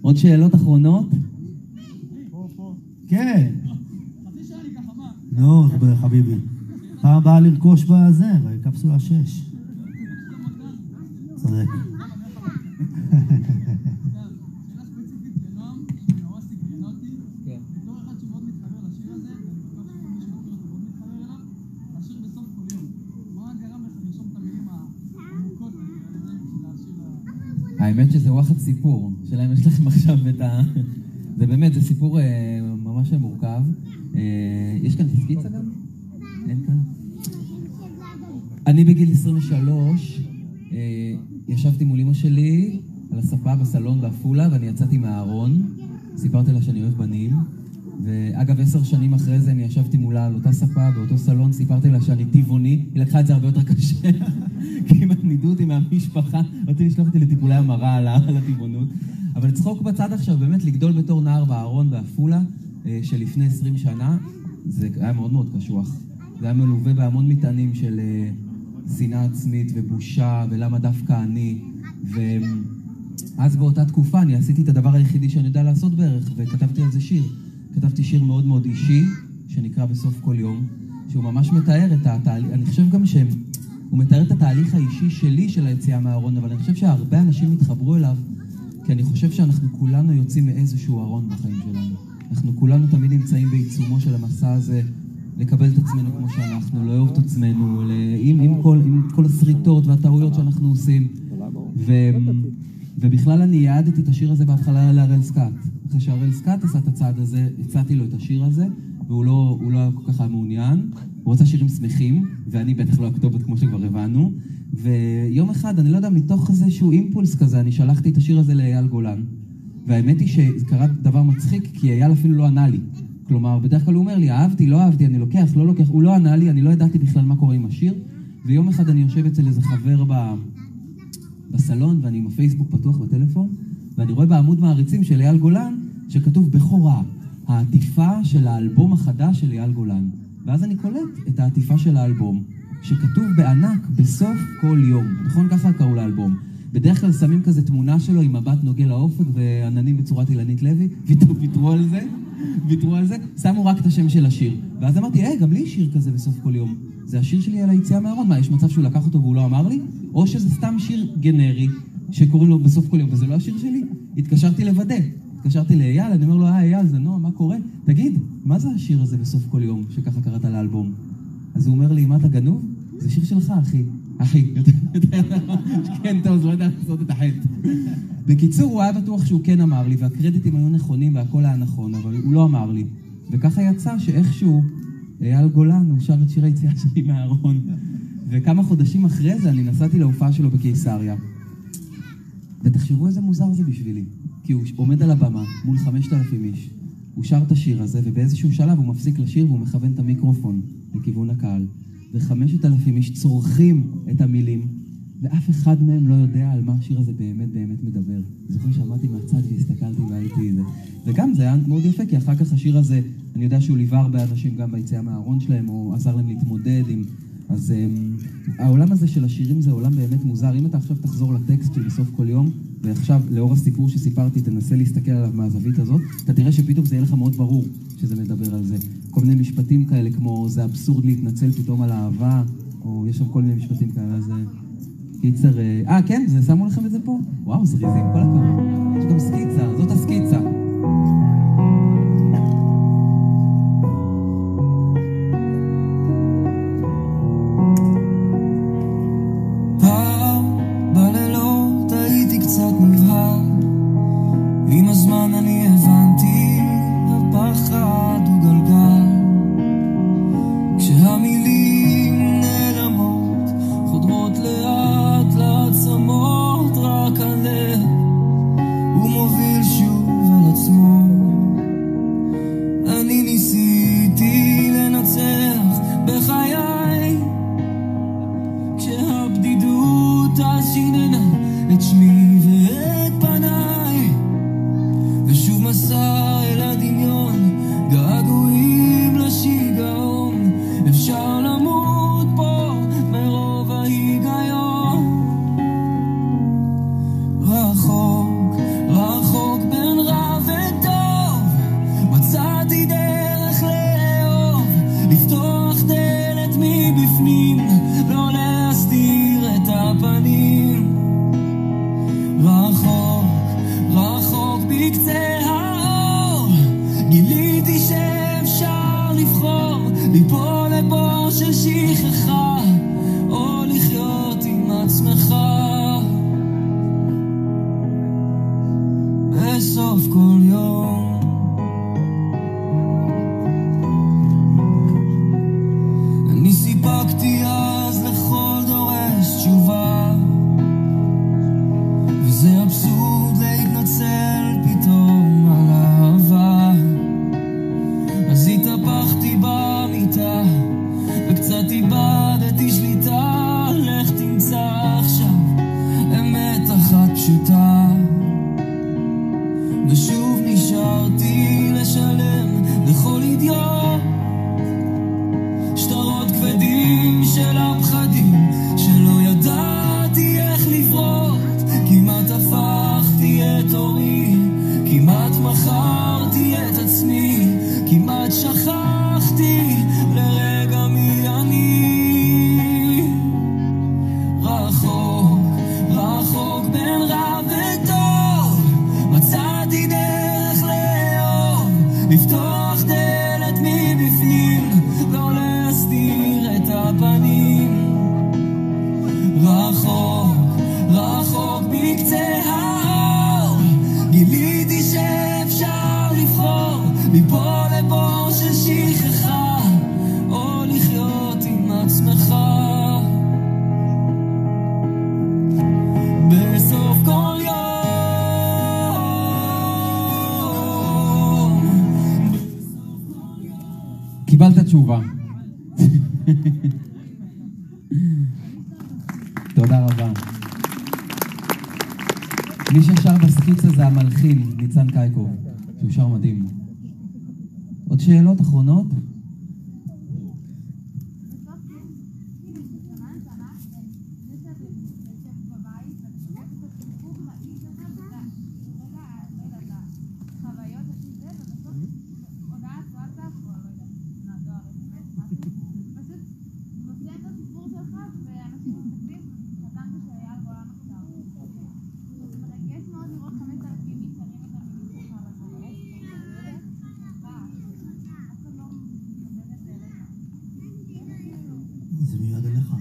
עוד שאלות אחרונות? כן. נו, חביבי. פעם הבאה לרכוש בזה, בקפסולה 6. צודק. האמת שזה וואחד סיפור, השאלה אם יש לכם עכשיו את ה... זה באמת, זה סיפור אה, ממש מורכב. אה, יש כאן סקיצה גם? אני בגיל 23, אה, ישבתי מול אמא שלי על הספה בסלון בעפולה, ואני יצאתי מהארון. סיפרתי לה שאני אוהב בנים. ואגב, עשר שנים אחרי זה אני ישבתי מולה על אותה ספה, באותו סלון, סיפרתי לה שאני טבעוני, היא לקחה את זה הרבה יותר קשה, כי הם נידו אותי מהמשפחה, רציתי לשלוח אותי לטיפולי המרה על הטבעונות. אבל צחוק בצד עכשיו, באמת לגדול בתור נער בארון בעפולה, אה, שלפני 20 שנה, זה היה מאוד מאוד קשוח. זה היה מלווה בהמון מטענים של אה, שנאה עצמית ובושה, ולמה דווקא אני, ואז באותה תקופה אני עשיתי את הדבר היחידי שאני יודע לעשות בערך, וכתבתי על זה שיר. כתבתי שיר מאוד מאוד אישי, שנקרא בסוף כל יום, שהוא ממש מתאר את התהליך, אני חושב גם שהוא מתאר את התהליך האישי שלי של היציאה מהארון, אבל אני חושב שהרבה אנשים התחברו אליו, כי אני חושב שאנחנו כולנו יוצאים מאיזשהו ארון בחיים שלנו. אנחנו כולנו תמיד נמצאים בעיצומו של המסע הזה, לקבל את עצמנו כמו שאנחנו, לאהוב את עצמנו. עם, עם, כל, עם כל השריטות והטעויות שאנחנו עושים. ו... ובכלל אני ייעדתי את השיר הזה בהתחלה להראל סקאט. אחרי שהראל סקאט עשה את הצעד הזה, הצעתי לו את השיר הזה, והוא לא, לא היה כל כך מעוניין. הוא רצה שירים שמחים, ואני בטח לא הכתובת כמו שכבר הבנו. ויום אחד, אני לא יודע, מתוך איזשהו אימפולס כזה, אני שלחתי את השיר הזה לאייל גולן. והאמת היא שקרה דבר מצחיק, כי אייל אפילו לא ענה לי. כלומר, בדרך כלל הוא אומר לי, אהבתי, לא אהבתי, אני לוקח, לא לוקח. הוא לא ענה לי, אני לא ידעתי בכלל מה קורה עם השיר. ויום אחד אני יושב אצל איזה חבר ב... בסלון, ואני עם הפייסבוק פתוח בטלפון, ואני רואה בעמוד מעריצים של אייל גולן, שכתוב בכורה, העטיפה של האלבום החדש של אייל גולן. ואז אני קולט את העטיפה של האלבום, שכתוב בענק בסוף כל יום. נכון? ככה קראו לאלבום. בדרך כלל שמים כזה תמונה שלו עם מבט נוגע לאופק ועננים בצורת אילנית לוי, ויתרו על זה, ויתרו על זה, שמו רק את השם של השיר. ואז אמרתי, היי, גם לי יש שיר כזה בסוף כל יום. זה השיר שלי על היציאה מהארון, מה, יש מצב שהוא לקח אותו והוא לא אמר לי? או שזה סתם שיר גנרי, שקוראים לו בסוף כל יום, וזה לא השיר שלי? התקשרתי לוודא. התקשרתי לאייל, אני אומר לו, אה, אייל, זה נועה, מה קורה? תגיד, מה זה השיר הזה בסוף כל יום, שככה קראת לאלבום? אז הוא אומר לי, מה אתה גנוב? זה שיר שלך, אחי. אחי, כן, טוב, לא יודע לעשות את החטא. בקיצור, הוא היה בטוח שהוא כן אמר לי, והקרדיטים היו נכונים והכל היה נכון, אבל הוא לא אמר לי. וככה יצא שאיכשהו אייל גולן, הוא שר את שיר היציאה שלי מהארון. וכמה חודשים אחרי זה אני נסעתי להופעה שלו בקיסריה. ותחשבו איזה מוזר זה בשבילי. כי הוא עומד על הבמה מול 5,000 איש. הוא שר את השיר הזה, ובאיזשהו שלב הוא מפסיק לשיר והוא מכוון את המיקרופון לכיוון הקהל. וחמשת אלפים איש צורכים את המילים, ואף אחד מהם לא יודע על מה השיר הזה באמת באמת מדבר. זוכר שעמדתי מהצד והסתכלתי והייתי זה. וגם זה היה מאוד יפה, כי אחר כך השיר הזה, אני יודע שהוא ליווה הרבה אנשים גם ביציאה מהארון שלהם, או עזר להם להתמודד עם אז אמ, העולם הזה של השירים זה עולם באמת מוזר. אם אתה עכשיו תחזור לטקסט של בסוף כל יום, ועכשיו, לאור הסיפור שסיפרתי, תנסה להסתכל עליו מהזווית הזאת, אתה תראה שפתאום זה יהיה לך מאוד ברור שזה מדבר על זה. כל מיני משפטים כאלה כמו זה אבסורד להתנצל פתאום על אהבה, או יש שם כל מיני משפטים כאלה, אז... קיצר, אה, כן, זה, שמו לכם את זה פה? וואו, זריזים, כל הכבוד. יש גם סקיצה, זאת הסקיצה. לבור של בסקיצה זה המלחין, ניצן קייקוב, שהוא שר מדהים. עוד שאלות אחרונות? זה מיועד אליך.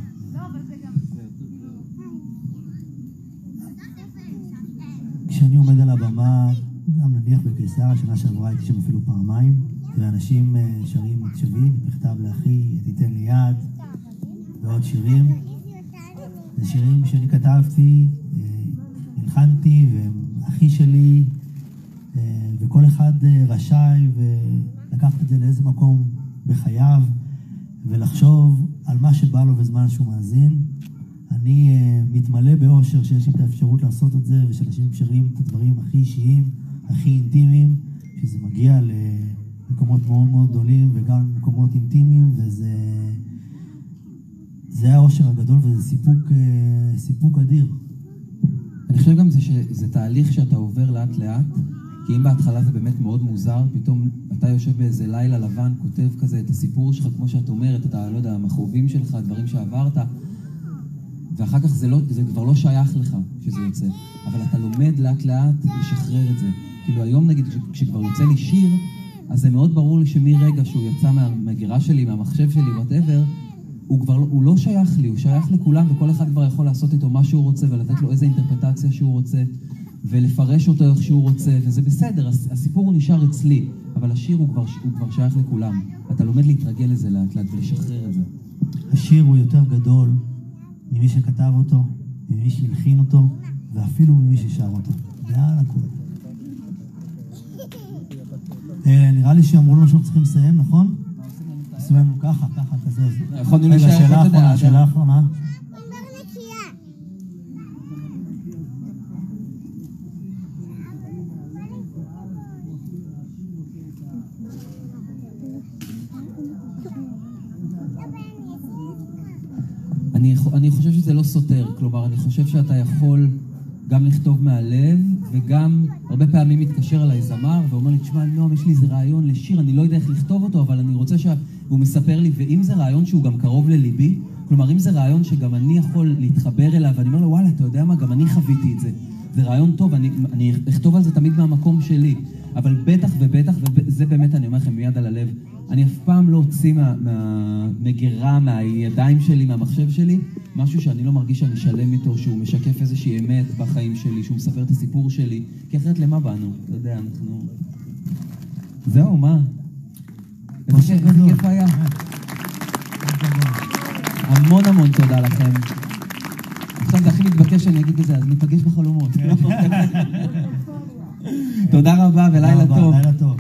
כשאני עומד על הבמה, גם נניח בקיסריה, שנה שעברה הייתי שם אפילו פעמיים, ואנשים אה, שרים את שבי, מכתב לאחי, תיתן לי יד, ועוד שירים. זה שירים שאני כתבתי, אה, הלחנתי, אחי שלי, אה, וכל אחד אה, רשאי ולקחת את זה לאיזה מקום בחייו, ולחשוב על מה שבא לו בזמן שהוא מאזין. אני מתמלא באושר שיש לי את האפשרות לעשות את זה, ושאנשים שרים את הדברים הכי אישיים, הכי אינטימיים, שזה מגיע למקומות מאוד מאוד גדולים וגם למקומות אינטימיים, וזה זה האושר הגדול וזה סיפוק, אה, סיפוק אדיר. אני חושב גם זה שזה תהליך שאתה עובר לאט לאט, כי אם בהתחלה זה באמת מאוד מוזר, פתאום אתה יושב באיזה לילה לבן, כותב כזה את הסיפור שלך, כמו שאת אומרת, את. לא יודע, המכאובים שלך, דברים שעברת, ואחר כך זה, לא, זה כבר לא שייך לך כשזה יוצא, אבל אתה לומד לאט לאט לשחרר את זה. כאילו היום נגיד, כש- כשכבר יוצא לי שיר, אז זה מאוד ברור לי שמרגע שהוא יצא מהמגירה שלי, מהמחשב שלי, וואטאבר, הוא כבר לא- הוא לא שייך לי, הוא שייך לכולם, וכל אחד כבר יכול לעשות איתו מה שהוא רוצה, ולתת לו איזה אינטרפטציה שהוא רוצה, ולפרש אותו איך שהוא רוצה, וזה בסדר, הס- הסיפור הוא נשאר אצלי, אבל השיר הוא כבר, הוא כבר שייך לכולם. אתה לומד להתרגל לזה לאט לאט ולשחרר את זה. השיר הוא יותר גדול ממי שכתב אותו, ממי שהלחין אותו, ואפילו ממי ששר אותו. מעל הכול. אה, נראה לי שאמרו לנו שאנחנו צריכים לסיים, נכון? לנו ככה, ככה, כזה. יכולנו רגע, להישאר, שאלה אתה יודע, אחרונה, שאלה אחרונה. אני, אני חושב שזה לא סותר, כלומר, אני חושב שאתה יכול גם לכתוב מהלב, וגם הרבה פעמים מתקשר אליי זמר ואומר לי, תשמע, נועם, יש לי איזה רעיון לשיר, אני לא יודע איך לכתוב אותו, אבל אני רוצה ש... והוא מספר לי, ואם זה רעיון שהוא גם קרוב לליבי, כלומר, אם זה רעיון שגם אני יכול להתחבר אליו, ואני אומר לו, וואלה, אתה יודע מה, גם אני חוויתי את זה. זה רעיון טוב, אני, אני אכתוב על זה תמיד מהמקום שלי. אבל בטח ובטח, וזה באמת, אני אומר לכם מיד על הלב, אני אף פעם לא אוציא מה- מהמגירה, מהידיים שלי, מהמחשב שלי, משהו שאני לא מרגיש שאני שלם איתו, שהוא משקף איזושהי אמת בחיים שלי, שהוא מספר את הסיפור שלי, כי אחרת למה באנו? אתה יודע, אנחנו... זהו, מה? איזה. כיף היה. המון המון תודה לכם. עכשיו זה הכי מתבקש שאני אגיד את זה, אז ניפגש בחלומות. תודה רבה ולילה תודה רבה, טוב. לילה טוב.